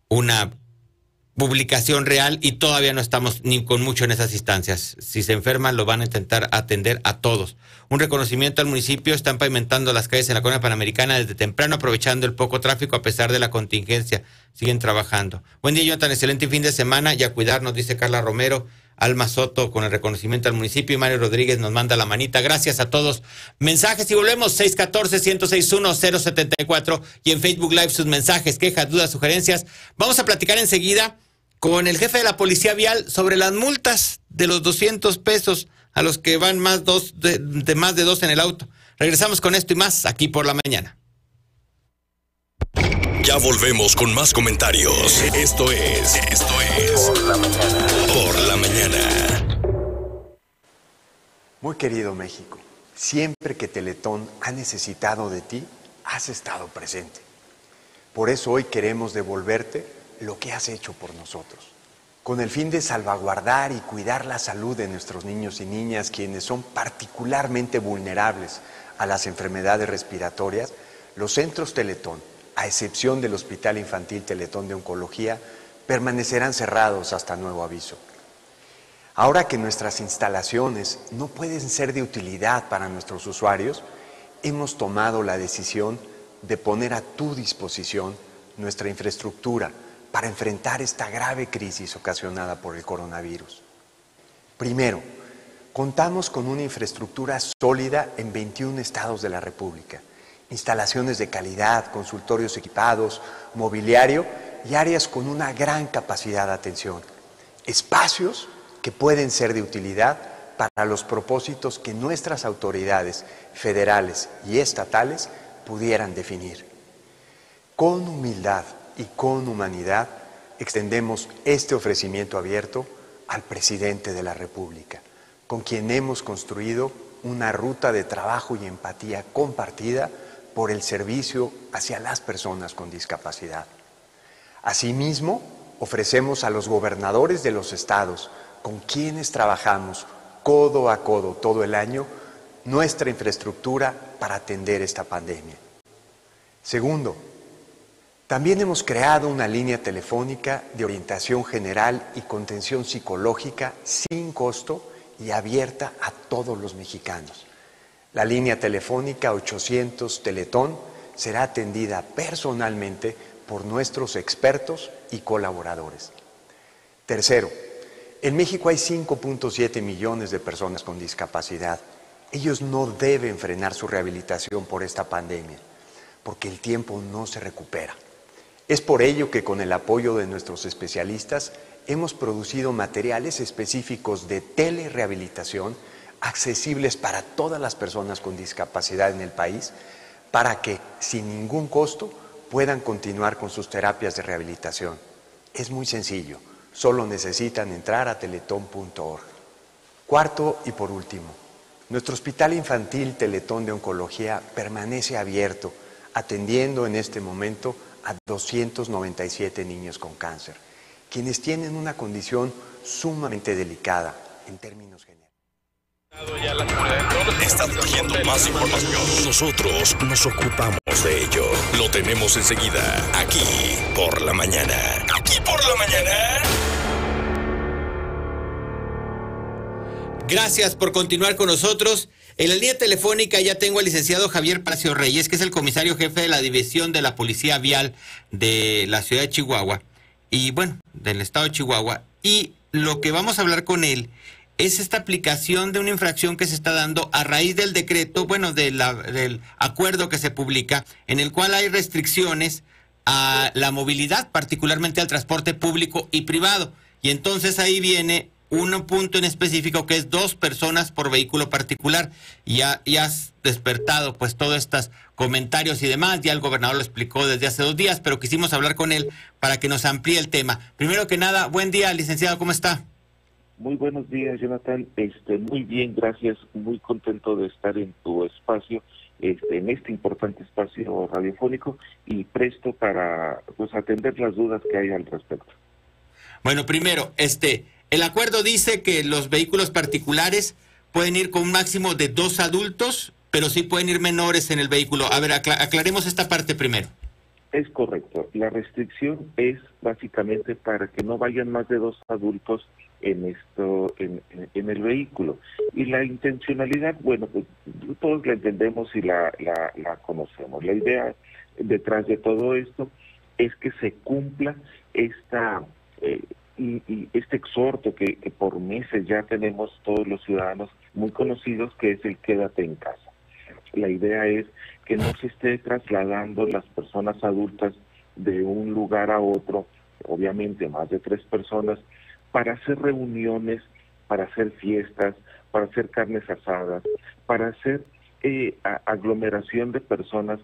una publicación real y todavía no estamos ni con mucho en esas instancias. Si se enferman, lo van a intentar atender a todos. Un reconocimiento al municipio, están pavimentando las calles en la colonia panamericana desde temprano, aprovechando el poco tráfico a pesar de la contingencia. Siguen trabajando. Buen día, Jonathan, excelente fin de semana y a cuidarnos, dice Carla Romero. Alma Soto con el reconocimiento al municipio y Mario Rodríguez nos manda la manita. Gracias a todos. Mensajes y volvemos 614-161-074 y en Facebook Live sus mensajes, quejas, dudas, sugerencias. Vamos a platicar enseguida con el jefe de la Policía Vial sobre las multas de los 200 pesos a los que van más dos de, de más de dos en el auto. Regresamos con esto y más aquí por la mañana. Ya volvemos con más comentarios. Esto es. Esto es. Por la mañana. Por la mañana. Muy querido México, siempre que Teletón ha necesitado de ti, has estado presente. Por eso hoy queremos devolverte lo que has hecho por nosotros. Con el fin de salvaguardar y cuidar la salud de nuestros niños y niñas, quienes son particularmente vulnerables a las enfermedades respiratorias, los centros Teletón a excepción del Hospital Infantil Teletón de Oncología, permanecerán cerrados hasta nuevo aviso. Ahora que nuestras instalaciones no pueden ser de utilidad para nuestros usuarios, hemos tomado la decisión de poner a tu disposición nuestra infraestructura para enfrentar esta grave crisis ocasionada por el coronavirus. Primero, contamos con una infraestructura sólida en 21 estados de la República instalaciones de calidad, consultorios equipados, mobiliario y áreas con una gran capacidad de atención. Espacios que pueden ser de utilidad para los propósitos que nuestras autoridades federales y estatales pudieran definir. Con humildad y con humanidad extendemos este ofrecimiento abierto al presidente de la República, con quien hemos construido una ruta de trabajo y empatía compartida por el servicio hacia las personas con discapacidad. Asimismo, ofrecemos a los gobernadores de los estados con quienes trabajamos codo a codo todo el año nuestra infraestructura para atender esta pandemia. Segundo, también hemos creado una línea telefónica de orientación general y contención psicológica sin costo y abierta a todos los mexicanos. La línea telefónica 800 Teletón será atendida personalmente por nuestros expertos y colaboradores. Tercero, en México hay 5.7 millones de personas con discapacidad. Ellos no deben frenar su rehabilitación por esta pandemia, porque el tiempo no se recupera. Es por ello que con el apoyo de nuestros especialistas hemos producido materiales específicos de telerehabilitación accesibles para todas las personas con discapacidad en el país, para que sin ningún costo puedan continuar con sus terapias de rehabilitación. Es muy sencillo, solo necesitan entrar a teletón.org. Cuarto y por último, nuestro Hospital Infantil Teletón de Oncología permanece abierto, atendiendo en este momento a 297 niños con cáncer, quienes tienen una condición sumamente delicada en términos generales. Estás pidiendo más información. Nosotros nos ocupamos de ello. Lo tenemos enseguida, aquí por la mañana. Aquí por la mañana. Gracias por continuar con nosotros. En la línea telefónica ya tengo al licenciado Javier Palacio Reyes, que es el comisario jefe de la División de la Policía Vial de la ciudad de Chihuahua, y bueno, del estado de Chihuahua. Y lo que vamos a hablar con él es esta aplicación de una infracción que se está dando a raíz del decreto, bueno, del acuerdo que se publica, en el cual hay restricciones a la movilidad, particularmente al transporte público y privado. Y entonces ahí viene un punto en específico que es dos personas por vehículo particular. Y ya, has despertado pues todos estos comentarios y demás. Ya el gobernador lo explicó desde hace dos días, pero quisimos hablar con él para que nos amplíe el tema. Primero que nada, buen día, licenciado, ¿cómo está? Muy buenos días, Jonathan. Este, muy bien, gracias. Muy contento de estar en tu espacio, este, en este importante espacio radiofónico y presto para pues atender las dudas que hay al respecto. Bueno, primero, este, el acuerdo dice que los vehículos particulares pueden ir con un máximo de dos adultos, pero sí pueden ir menores en el vehículo. A ver, aclaremos esta parte primero. Es correcto. La restricción es básicamente para que no vayan más de dos adultos en esto, en, el vehículo. Y la intencionalidad, bueno, pues todos la entendemos y la, la, conocemos. La idea detrás de todo esto es que se cumpla esta eh, y, este exhorto que, por meses ya tenemos todos los ciudadanos muy conocidos, que es el quédate en casa. La idea es que no se esté trasladando las personas adultas de un lugar a otro, obviamente más de tres personas, para hacer reuniones, para hacer fiestas, para hacer carnes asadas, para hacer eh, aglomeración de personas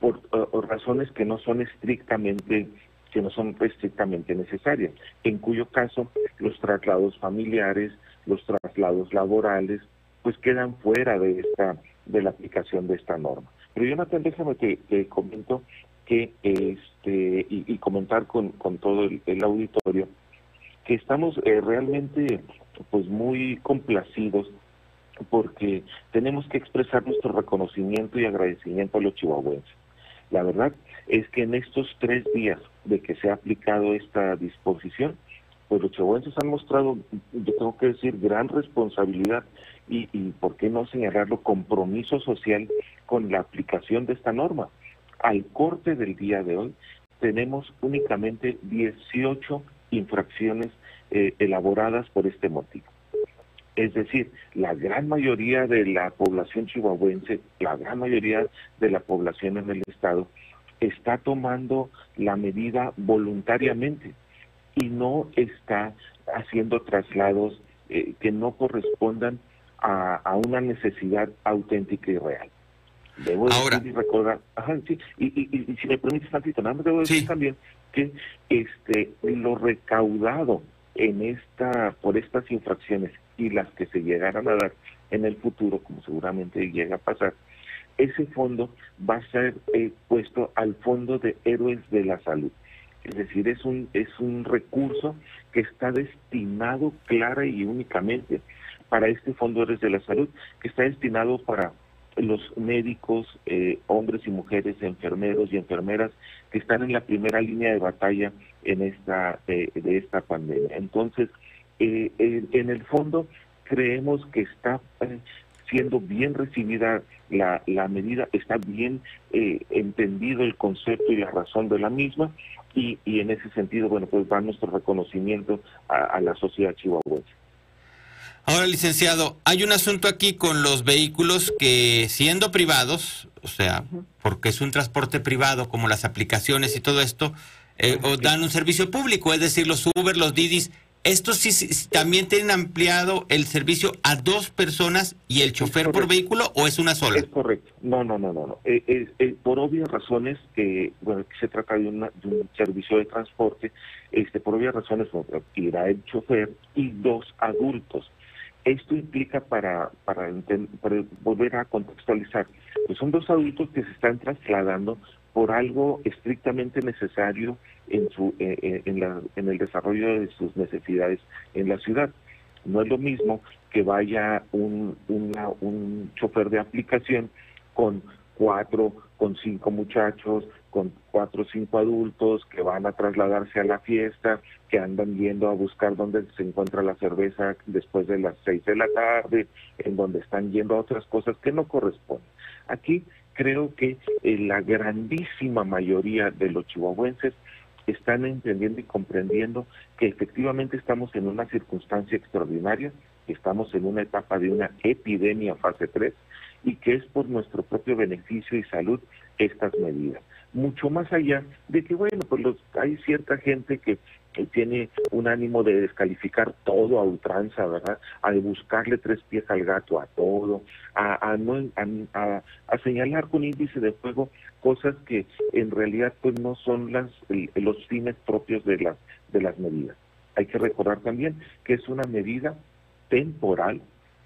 por razones que no son estrictamente que no son estrictamente necesarias, en cuyo caso los traslados familiares, los traslados laborales, pues quedan fuera de esta de la aplicación de esta norma. Pero Jonathan, déjame que, que comento que este y, comentar con, con todo el, auditorio que estamos eh, realmente pues muy complacidos porque tenemos que expresar nuestro reconocimiento y agradecimiento a los chihuahuenses. La verdad es que en estos tres días de que se ha aplicado esta disposición, pues los chihuahuenses han mostrado, yo tengo que decir, gran responsabilidad y, y, ¿por qué no señalarlo?, compromiso social con la aplicación de esta norma. Al corte del día de hoy tenemos únicamente 18 infracciones eh, elaboradas por este motivo. Es decir, la gran mayoría de la población chihuahuense, la gran mayoría de la población en el estado, está tomando la medida voluntariamente y no está haciendo traslados eh, que no correspondan a, una necesidad auténtica y real. Debo decir y recordar, ajá, sí, y, y, si me permites tantito, nada más debo decir también que este lo recaudado en esta por estas infracciones y las que se llegaran a dar en el futuro, como seguramente llega a pasar, ese fondo va a ser eh, puesto al fondo de héroes de la salud. Es decir, es un, es un recurso que está destinado clara y únicamente para este fondo de héroes de la salud, que está destinado para los médicos, eh, hombres y mujeres, enfermeros y enfermeras están en la primera línea de batalla en esta eh, de esta pandemia. Entonces, eh, en el fondo creemos que está siendo bien recibida la, la medida, está bien entendido el concepto y la razón de la misma y, y en ese sentido, bueno, pues va nuestro reconocimiento a, a la sociedad chihuahuense. Ahora, licenciado, hay un asunto aquí con los vehículos que siendo privados, o sea, porque es un transporte privado como las aplicaciones y todo esto, eh, o dan un servicio público, es decir, los Uber, los Didis, estos sí, también tienen ampliado el servicio a dos personas y el chofer por vehículo o es una sola? Es correcto. No, no, no, no. no. Eh, eh, por obvias razones, que bueno, que se trata de, una, de, un servicio de transporte, este, por obvias razones irá el chofer y dos adultos. Esto implica para, volver a contextualizar, pues son dos adultos que se están trasladando por algo estrictamente necesario en, eh, eh, el desarrollo de sus necesidades en la ciudad. No es lo mismo que vaya un chofer de aplicación con cuatro, con cinco muchachos, con cuatro o cinco adultos que van a trasladarse a la fiesta, que andan yendo a buscar dónde se encuentra la cerveza después de las seis de la tarde, en donde están yendo a otras cosas que no corresponden. Aquí creo que eh, la grandísima mayoría de los chihuahuenses están entendiendo y comprendiendo que efectivamente estamos en una circunstancia extraordinaria, que estamos en una etapa de una epidemia fase 3 y que es por nuestro propio beneficio y salud estas medidas mucho más allá de que, bueno, pues los, hay cierta gente que, tiene un ánimo de descalificar todo a ultranza, ¿verdad? A buscarle tres pies al gato a todo, a, a, no, a, a, señalar con índice de fuego cosas que en realidad pues no son las los fines propios de las de las medidas. Hay que recordar también que es una medida temporal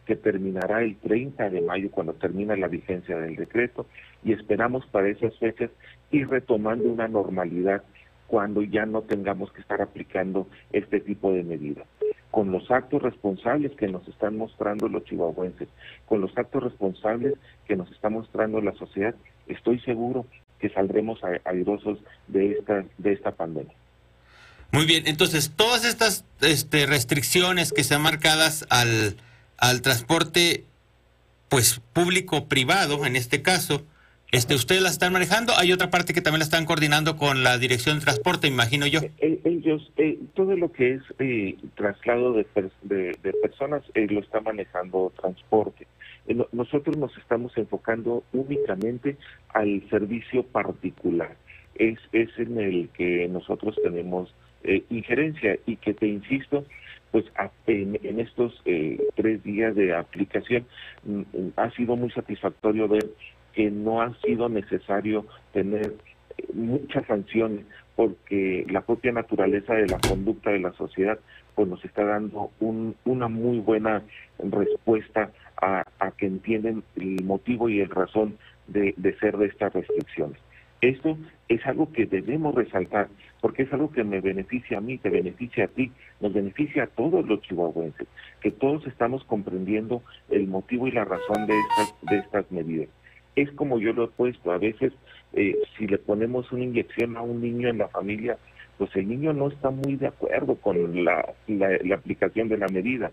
que terminará el 30 de mayo cuando termina la vigencia del decreto y esperamos para esas fechas ir retomando una normalidad cuando ya no tengamos que estar aplicando este tipo de medidas. Con los actos responsables que nos están mostrando los chihuahuenses, con los actos responsables que nos está mostrando la sociedad, estoy seguro que saldremos airosos de esta, de esta pandemia. Muy bien, entonces todas estas este, restricciones que sean marcadas al, al transporte pues público-privado, en este caso, este, ¿Ustedes la están manejando? Hay otra parte que también la están coordinando con la Dirección de Transporte, imagino yo. Eh, eh, ellos, eh, todo lo que es traslado de, de, personas lo está manejando transporte. nosotros nos estamos enfocando únicamente al servicio particular. Es, es en el que nosotros tenemos injerencia y que te insisto, pues en, estos eh, tres días de aplicación mm, ha sido muy satisfactorio ver que no ha sido necesario tener eh, muchas sanciones porque la propia naturaleza de la conducta de la sociedad pues nos está dando un, una muy buena respuesta a, que entienden el motivo y el razón de, de ser de estas restricciones. Esto es algo que debemos resaltar, porque es algo que me beneficia a mí, te beneficia a ti, nos beneficia a todos los chihuahuenses, que todos estamos comprendiendo el motivo y la razón de estas, de estas medidas. Es como yo lo he puesto, a veces eh, si le ponemos una inyección a un niño en la familia, pues el niño no está muy de acuerdo con la, aplicación de la medida,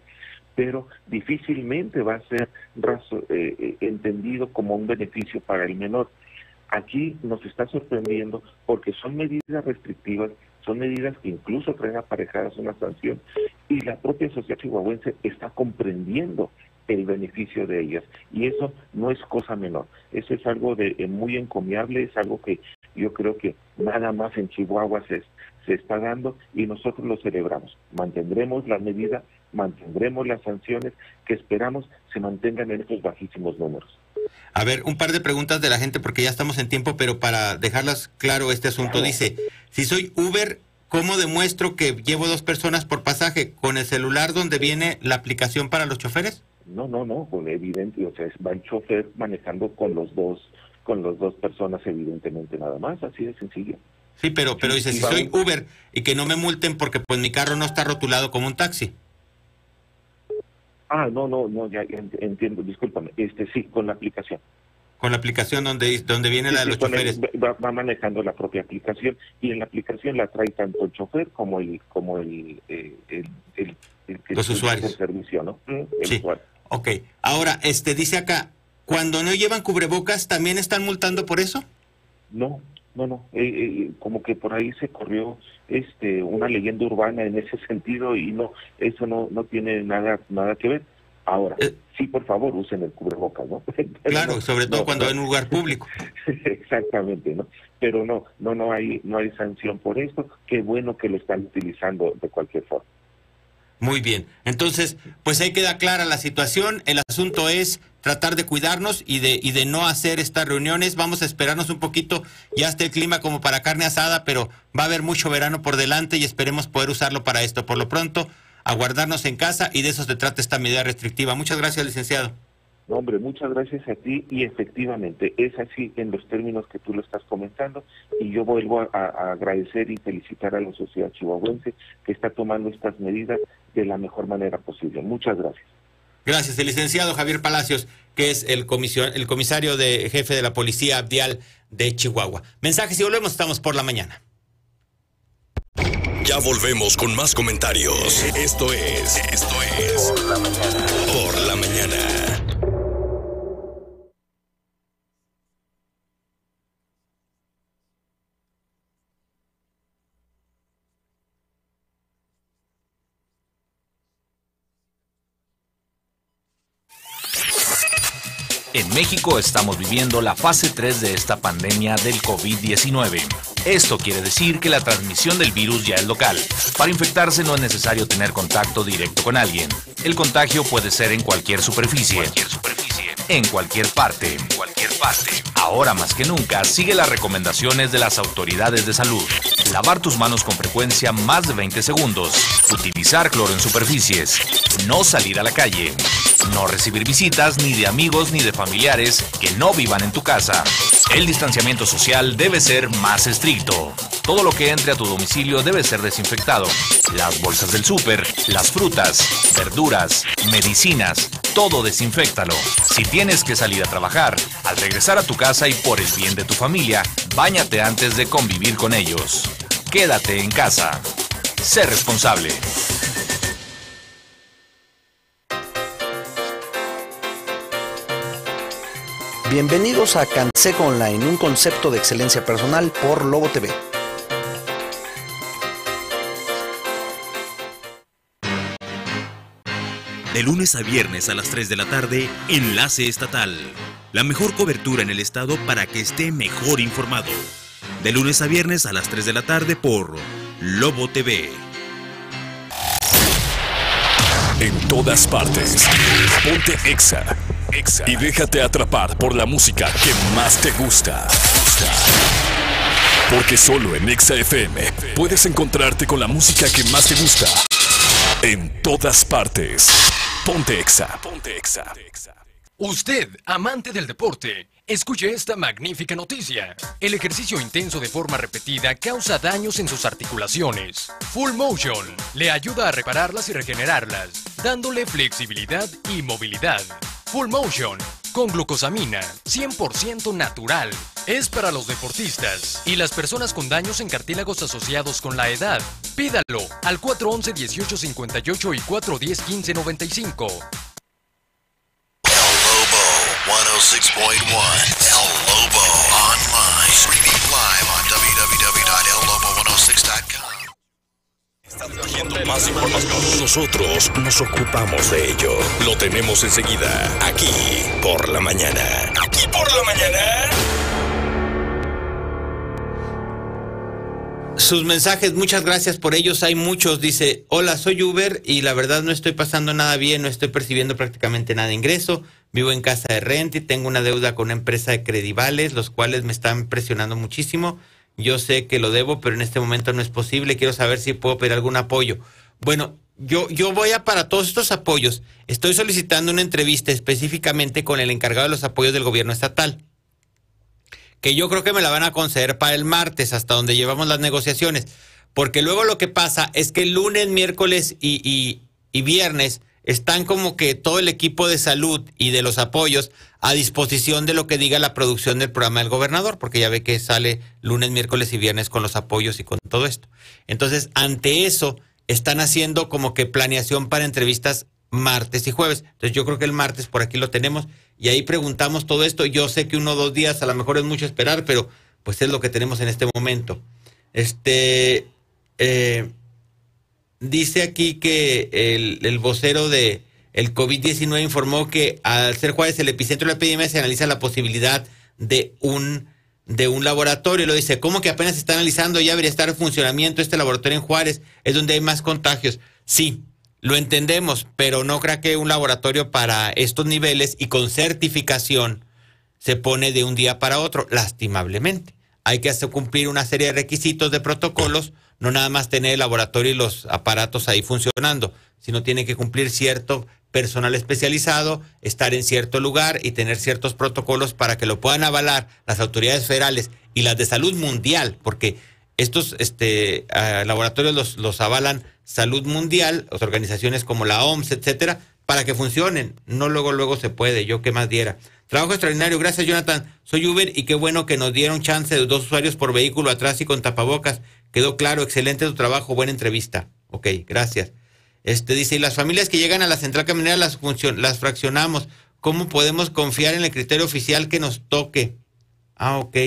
pero difícilmente va a ser eh, eh, entendido como un beneficio para el menor. Aquí nos está sorprendiendo porque son medidas restrictivas, son medidas que incluso traen aparejadas una sanción y la propia sociedad chihuahuense está comprendiendo el beneficio de ellas y eso no es cosa menor, eso es algo de eh, muy encomiable, es algo que yo creo que nada más en Chihuahua se, se está dando y nosotros lo celebramos. Mantendremos la medida, mantendremos las sanciones que esperamos se mantengan en estos bajísimos números. A ver, un par de preguntas de la gente porque ya estamos en tiempo, pero para dejarlas claro este asunto. Dice, si soy Uber, ¿cómo demuestro que llevo dos personas por pasaje? ¿Con el celular donde viene la aplicación para los choferes? No, no, no, con evidente, o sea, va el chofer manejando con los dos, con los dos personas evidentemente nada más, así de sencillo. Sí, pero, pero dice, si soy Uber y que no me multen porque pues mi carro no está rotulado como un taxi. Ah, no, no, no, ya entiendo, discúlpame. Este sí, con la aplicación. Con la aplicación donde, donde viene la de los choferes. va, manejando la propia aplicación y en la aplicación la trae tanto el chofer como el como el, eh, el, los usuarios. Servicio, ¿no? Mm, sí. Ok. Ahora, este dice acá, cuando no llevan cubrebocas, ¿también están multando por eso? No, no, no. Eh, eh, como que por ahí se corrió este una leyenda urbana en ese sentido y no, eso no, no tiene nada, nada que ver. Ahora, eh, sí, por favor, usen el cubrebocas, ¿no? <laughs> claro, sobre todo cuando en un lugar público. <laughs> Exactamente, ¿no? Pero no, no, no hay, no hay sanción por esto. Qué bueno que lo están utilizando de cualquier forma. Muy bien. Entonces, pues ahí queda clara la situación. El asunto es tratar de cuidarnos y de, y de no hacer estas reuniones. Vamos a esperarnos un poquito. Ya está el clima como para carne asada, pero va a haber mucho verano por delante y esperemos poder usarlo para esto. Por lo pronto, a guardarnos en casa y de eso se trata esta medida restrictiva. Muchas gracias, licenciado. No, hombre, muchas gracias a ti y efectivamente es así en los términos que tú lo estás comentando y yo vuelvo a, agradecer y felicitar a la sociedad chihuahuense que está tomando estas medidas de la mejor manera posible. Muchas gracias. Gracias, el licenciado Javier Palacios, que es el, comisión, el comisario de jefe de la Policía Abdial de Chihuahua. Mensajes y volvemos, estamos por la mañana. Ya volvemos con más comentarios. Esto es, esto es Por la mañana. Por la mañana. Estamos viviendo la fase 3 de esta pandemia del COVID-19. Esto quiere decir que la transmisión del virus ya es local. Para infectarse no es necesario tener contacto directo con alguien. El contagio puede ser en. Cualquier superficie. En cualquier parte. En cualquier parte. Ahora más que nunca, sigue las recomendaciones de las autoridades de salud. Lavar tus manos con frecuencia más de 20 segundos. Utilizar cloro en superficies. No salir a la calle. No recibir visitas ni de amigos ni de familiares que no vivan en tu casa. El distanciamiento social debe ser más estricto. Todo lo que entre a tu domicilio debe ser desinfectado. Las bolsas del súper, las frutas, verduras, medicinas, todo desinfectalo. Si tienes que salir a trabajar, al regresar a tu casa y por el bien de tu familia, báñate antes de convivir con ellos. Quédate en casa. Sé responsable. Bienvenidos a Canseco Online, un concepto de excelencia personal por Lobo TV. De lunes a viernes a las 3 de la tarde, Enlace Estatal. La mejor cobertura en el estado para que esté mejor informado. De lunes a viernes a las 3 de la tarde por Lobo TV. En todas partes. Ponte Exa y déjate atrapar por la música que más te gusta. Porque solo en Exa FM puedes encontrarte con la música que más te gusta. En todas partes. Ponte Exa. Ponte Exa. Usted, amante del deporte, escuche esta magnífica noticia. El ejercicio intenso de forma repetida causa daños en sus articulaciones. Full Motion le ayuda a repararlas y regenerarlas, dándole flexibilidad y movilidad. Full Motion, con glucosamina, 100% natural. Es para los deportistas y las personas con daños en cartílagos asociados con la edad. Pídalo al 411-1858 y 410-1595. El Lobo 106.1 Está surgiendo más información. Nosotros nos ocupamos de ello. Lo tenemos enseguida, aquí por la mañana. Aquí por la mañana. Sus mensajes, muchas gracias por ellos. Hay muchos. Dice, hola, soy Uber y la verdad no estoy pasando nada bien, no estoy percibiendo prácticamente nada de ingreso. vivo en casa de renta y tengo una deuda con una empresa de credivales, los cuales me están presionando muchísimo. Yo sé que lo debo, pero en este momento no es posible. Quiero saber si puedo pedir algún apoyo. Bueno, yo, yo voy a para todos estos apoyos. Estoy solicitando una entrevista específicamente con el encargado de los apoyos del gobierno estatal. Que yo creo que me la van a conceder para el martes, hasta donde llevamos las negociaciones. Porque luego lo que pasa es que el lunes, miércoles y, y viernes están como que todo el equipo de salud y de los apoyos a disposición de lo que diga la producción del programa del gobernador, porque ya ve que sale lunes, miércoles y viernes con los apoyos y con todo esto. Entonces, ante eso, están haciendo como que planeación para entrevistas martes y jueves. Entonces, yo creo que el martes por aquí lo tenemos y ahí preguntamos todo esto. Yo sé que uno o dos días a lo mejor es mucho esperar, pero pues es lo que tenemos en este momento. Este, eh, dice aquí que el, vocero de el COVID-19 informó que al ser Juárez el epicentro de la epidemia se analiza la posibilidad de un de un laboratorio. Lo dice, ¿cómo que apenas se está analizando? Ya debería estar en funcionamiento este laboratorio en Juárez, es donde hay más contagios. Sí, lo entendemos, pero no creo que un laboratorio para estos niveles y con certificación se pone de un día para otro, lastimablemente. Hay que hacer cumplir una serie de requisitos de protocolos no nada más tener el laboratorio y los aparatos ahí funcionando, sino tiene que cumplir cierto personal especializado, estar en cierto lugar y tener ciertos protocolos para que lo puedan avalar las autoridades federales y las de salud mundial, porque estos este, ah, laboratorios los, los avalan salud mundial, organizaciones como la OMS, etcétera, para que funcionen. No luego, luego se puede, yo qué más diera. Trabajo extraordinario, gracias Jonathan. Soy Uber y qué bueno que nos dieron chance de dos usuarios por vehículo atrás y con tapabocas. Quedó claro, excelente tu trabajo, buena entrevista. Ok, gracias. Este dice, y las familias que llegan a la central camionera las, las fraccionamos. ¿Cómo podemos confiar en el criterio oficial que nos toque? Ah, ok.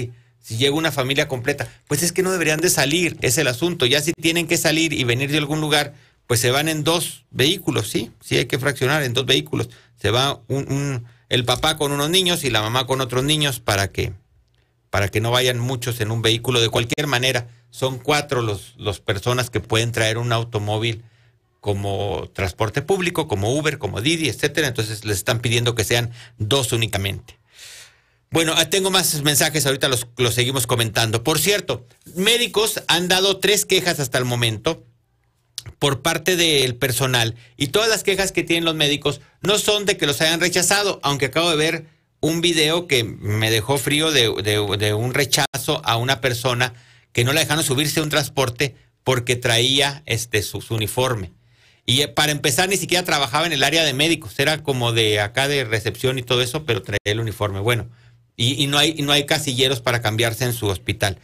Si llega una familia completa, pues es que no deberían de salir, es el asunto. Ya si tienen que salir y venir de algún lugar, pues se van en dos vehículos, sí, sí hay que fraccionar en dos vehículos. Se va un, el papá con unos niños y la mamá con otros niños para que, para que no vayan muchos en un vehículo de cualquier manera son cuatro los, los personas que pueden traer un automóvil como transporte público, como Uber, como Didi, etcétera. Entonces les están pidiendo que sean dos únicamente. Bueno, ah, tengo más mensajes, ahorita los, los seguimos comentando. Por cierto, médicos han dado tres quejas hasta el momento por parte del personal y todas las quejas que tienen los médicos no son de que los hayan rechazado, aunque acabo de ver un video que me dejó frío de, de un rechazo a una persona que no la dejaron subirse a un transporte porque traía este su, uniforme. Y eh, para empezar, ni siquiera trabajaba en el área de médicos, era como de acá de recepción y todo eso, pero traía el uniforme. Bueno, y, no, hay, no hay casilleros para cambiarse en su hospital.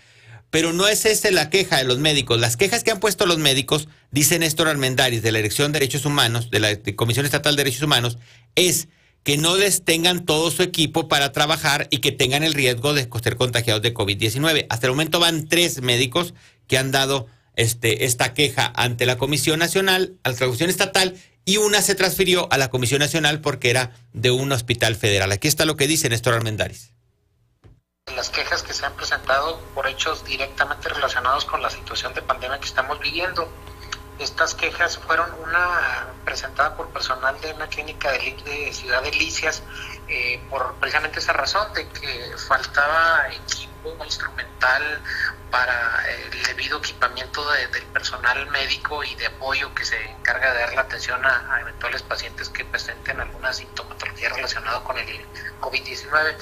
Pero no es esa la queja de los médicos. Las quejas que han puesto los médicos, dice Néstor Almendaris, de la Dirección de Derechos Humanos, de la Comisión Estatal de Derechos Humanos, es que no les tengan todo su equipo para trabajar y que tengan el riesgo de ser contagiados de COVID-19. Hasta el momento van tres médicos que han dado este, esta queja ante la Comisión Nacional, a la Estatal, y una se transfirió a la Comisión Nacional porque era de un hospital federal. Aquí está lo que dice Néstor Armendáriz. Las quejas que se han presentado por hechos directamente relacionados con la situación de pandemia que estamos viviendo estas quejas fueron una presentada por personal de una clínica de, de Ciudad de Licias eh, por precisamente esa razón de que faltaba equipo instrumental para el debido equipamiento del personal médico y de apoyo que se encarga de dar la atención a, eventuales pacientes que presenten alguna sintomatología relacionada con el COVID-19.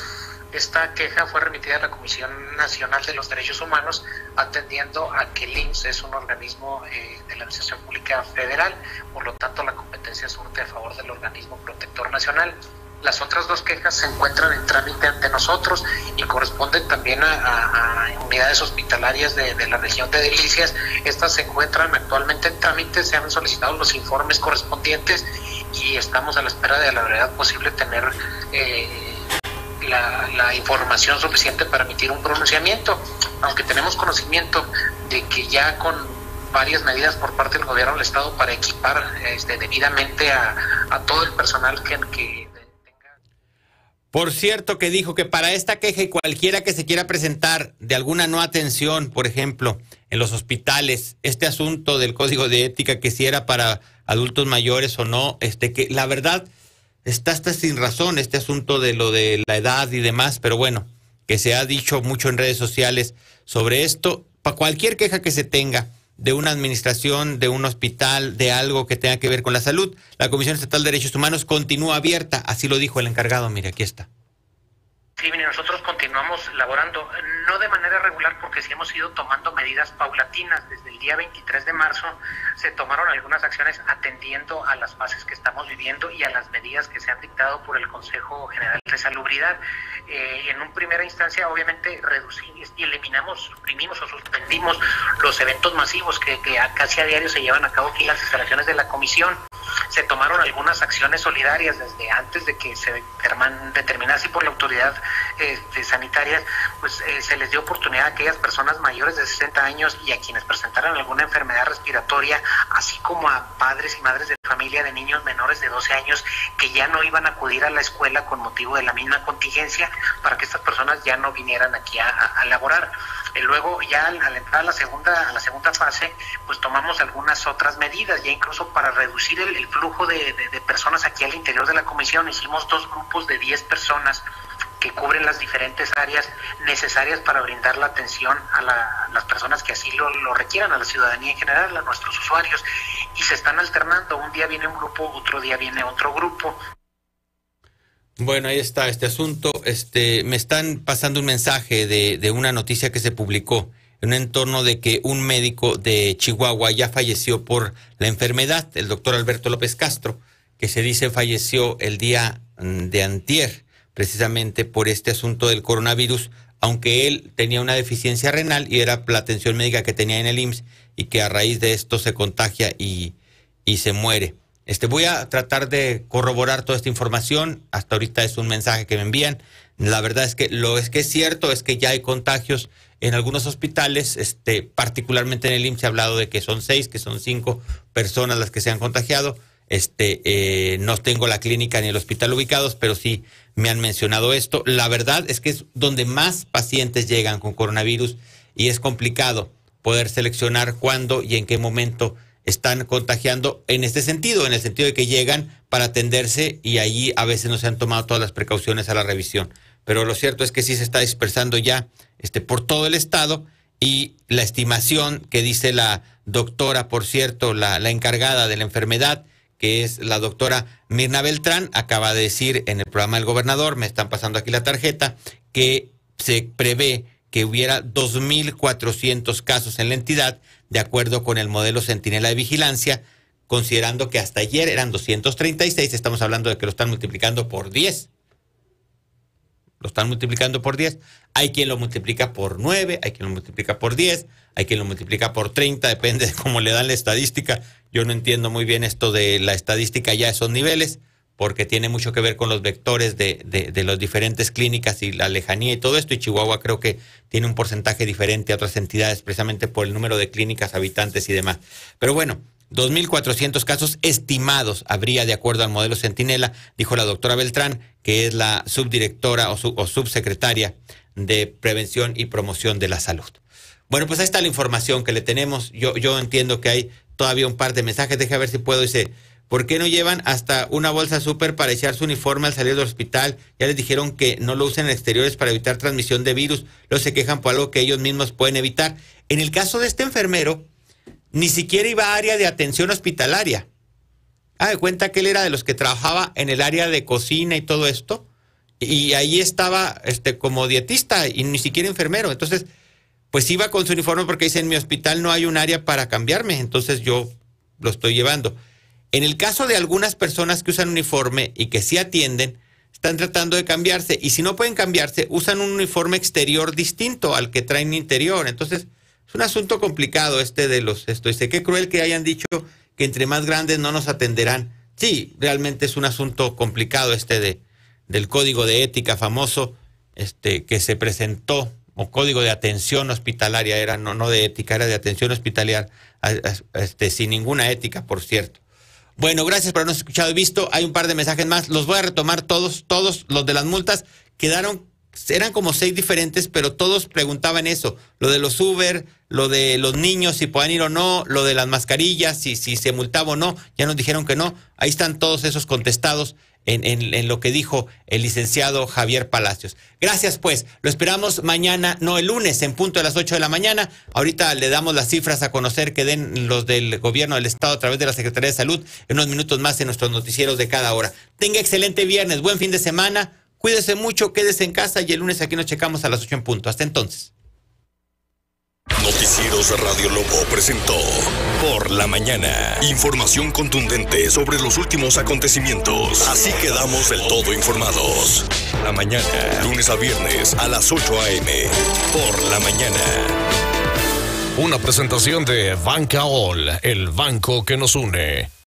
Esta queja fue remitida a la Comisión Nacional de los Derechos Humanos, atendiendo a que el IMSS es un organismo eh, de la Administración Pública Federal, por lo tanto la competencia surte a favor del organismo protector nacional. Las otras dos quejas se encuentran en trámite ante nosotros y corresponden también a, unidades hospitalarias de, la región de Delicias. Estas se encuentran actualmente en trámite, se han solicitado los informes correspondientes y estamos a la espera de la verdad posible tener eh, la, información suficiente para emitir un pronunciamiento, aunque tenemos conocimiento de que ya con varias medidas por parte del gobierno del Estado para equipar este, debidamente a, todo el personal que, que por cierto, que dijo que para esta queja y cualquiera que se quiera presentar de alguna no atención, por ejemplo, en los hospitales, este asunto del código de ética, que si era para adultos mayores o no, este, que la verdad, está hasta sin razón este asunto de lo de la edad y demás, pero bueno, que se ha dicho mucho en redes sociales sobre esto, para cualquier queja que se tenga de una administración, de un hospital, de algo que tenga que ver con la salud, la Comisión Estatal de Derechos Humanos continúa abierta, así lo dijo el encargado, mire, aquí está. Sí, mire, nosotros continuamos laborando, no de manera regular porque sí hemos ido tomando medidas paulatinas. Desde el día 23 de marzo se tomaron algunas acciones atendiendo a las fases que estamos viviendo y a las medidas que se han dictado por el Consejo General de Salubridad. Eh, en un primera instancia, obviamente, reducimos y eliminamos, suprimimos o suspendimos los eventos masivos que, que casi a diario se llevan a cabo aquí las instalaciones de la comisión. Se tomaron algunas acciones solidarias desde antes de que se determinase por la autoridad este, sanitarias, pues eh, se les dio oportunidad a aquellas personas mayores de 60 años y a quienes presentaran alguna enfermedad respiratoria, así como a padres y madres de familia de niños menores de 12 años que ya no iban a acudir a la escuela con motivo de la misma contingencia para que estas personas ya no vinieran aquí a, laborar. Y luego ya al, entrar a la segunda a la segunda fase, pues tomamos algunas otras medidas, ya incluso para reducir el, flujo de, de, personas aquí al interior de la comisión, hicimos dos grupos de 10 personas que cubren las diferentes áreas necesarias para brindar la atención a, la, las personas que así lo, lo, requieran, a la ciudadanía en general, a nuestros usuarios, y se están alternando. Un día viene un grupo, otro día viene otro grupo. Bueno, ahí está este asunto. Este, me están pasando un mensaje de, una noticia que se publicó en un entorno de que un médico de Chihuahua ya falleció por la enfermedad, el doctor Alberto López Castro, que se dice falleció el día mm, de antier precisamente por este asunto del coronavirus, aunque él tenía una deficiencia renal y era la atención médica que tenía en el IMSS y que a raíz de esto se contagia y, y se muere. Este, voy a tratar de corroborar toda esta información. Hasta ahorita es un mensaje que me envían. La verdad es que lo es que es cierto es que ya hay contagios en algunos hospitales, este, particularmente en el IMSS se ha hablado de que son seis, que son cinco personas las que se han contagiado. Este, eh, no tengo la clínica ni el hospital ubicados, pero sí me han mencionado esto. La verdad es que es donde más pacientes llegan con coronavirus y es complicado poder seleccionar cuándo y en qué momento están contagiando en este sentido, en el sentido de que llegan para atenderse y allí a veces no se han tomado todas las precauciones a la revisión. Pero lo cierto es que sí se está dispersando ya este, por todo el estado y la estimación que dice la doctora, por cierto, la, la encargada de la enfermedad, que es la doctora Mirna Beltrán, acaba de decir en el programa del gobernador, me están pasando aquí la tarjeta, que se prevé que hubiera 2.400 casos en la entidad, de acuerdo con el modelo Centinela de Vigilancia, considerando que hasta ayer eran 236, estamos hablando de que lo están multiplicando por 10. Lo están multiplicando por 10. Hay quien lo multiplica por 9, hay quien lo multiplica por 10, hay quien lo multiplica por 30, depende de cómo le dan la estadística. Yo no entiendo muy bien esto de la estadística ya a esos niveles, porque tiene mucho que ver con los vectores de, de, las diferentes clínicas y la lejanía y todo esto. Y Chihuahua creo que tiene un porcentaje diferente a otras entidades, precisamente por el número de clínicas, habitantes y demás. Pero bueno, 2.400 casos estimados habría de acuerdo al modelo Centinela, dijo la doctora Beltrán, que es la subdirectora o, su, o subsecretaria de Prevención y Promoción de la Salud. Bueno, pues ahí está la información que le tenemos. Yo, yo entiendo que hay todavía un par de mensajes. Deja ver si puedo. Dice, ¿por qué no llevan hasta una bolsa súper para echar su uniforme al salir del hospital? Ya les dijeron que no lo usen en exteriores para evitar transmisión de virus. Luego se quejan por algo que ellos mismos pueden evitar. En el caso de este enfermero, ni siquiera iba a área de atención hospitalaria. Ah, de cuenta que él era de los que trabajaba en el área de cocina y todo esto. Y ahí estaba este, como dietista y ni siquiera enfermero. Entonces, pues iba con su uniforme porque dice, en mi hospital no hay un área para cambiarme, entonces yo lo estoy llevando. En el caso de algunas personas que usan uniforme y que sí atienden, están tratando de cambiarse y si no pueden cambiarse, usan un uniforme exterior distinto al que traen interior. Entonces, es un asunto complicado este de los esto. Dice, qué cruel que hayan dicho que entre más grandes no nos atenderán. Sí, realmente es un asunto complicado este de, del código de ética famoso este, que se presentó o código de atención hospitalaria, era no, no de ética, era de atención hospitalaria, este, sin ninguna ética, por cierto. Bueno, gracias por habernos escuchado y visto. Hay un par de mensajes más. Los voy a retomar todos, todos los de las multas. Quedaron, eran como seis diferentes, pero todos preguntaban eso. Lo de los Uber, lo de los niños, si puedan ir o no, lo de las mascarillas, si, si se multaba o no. Ya nos dijeron que no. Ahí están todos esos contestados en, lo que dijo el licenciado Javier Palacios. Gracias, pues. Lo esperamos mañana, no el lunes, en punto de las 8 de la mañana. Ahorita le damos las cifras a conocer que den los del gobierno del Estado a través de la Secretaría de Salud en unos minutos más en nuestros noticieros de cada hora. Tenga excelente viernes, buen fin de semana. Cuídese mucho, quédese en casa y el lunes aquí nos checamos a las 8 en punto. Hasta entonces. Noticieros Radio Lobo presentó por la mañana información contundente sobre los últimos acontecimientos. Así quedamos del todo informados. La mañana, lunes a viernes a las 8 a.m. Por la mañana. Una presentación de Banca All, el banco que nos une.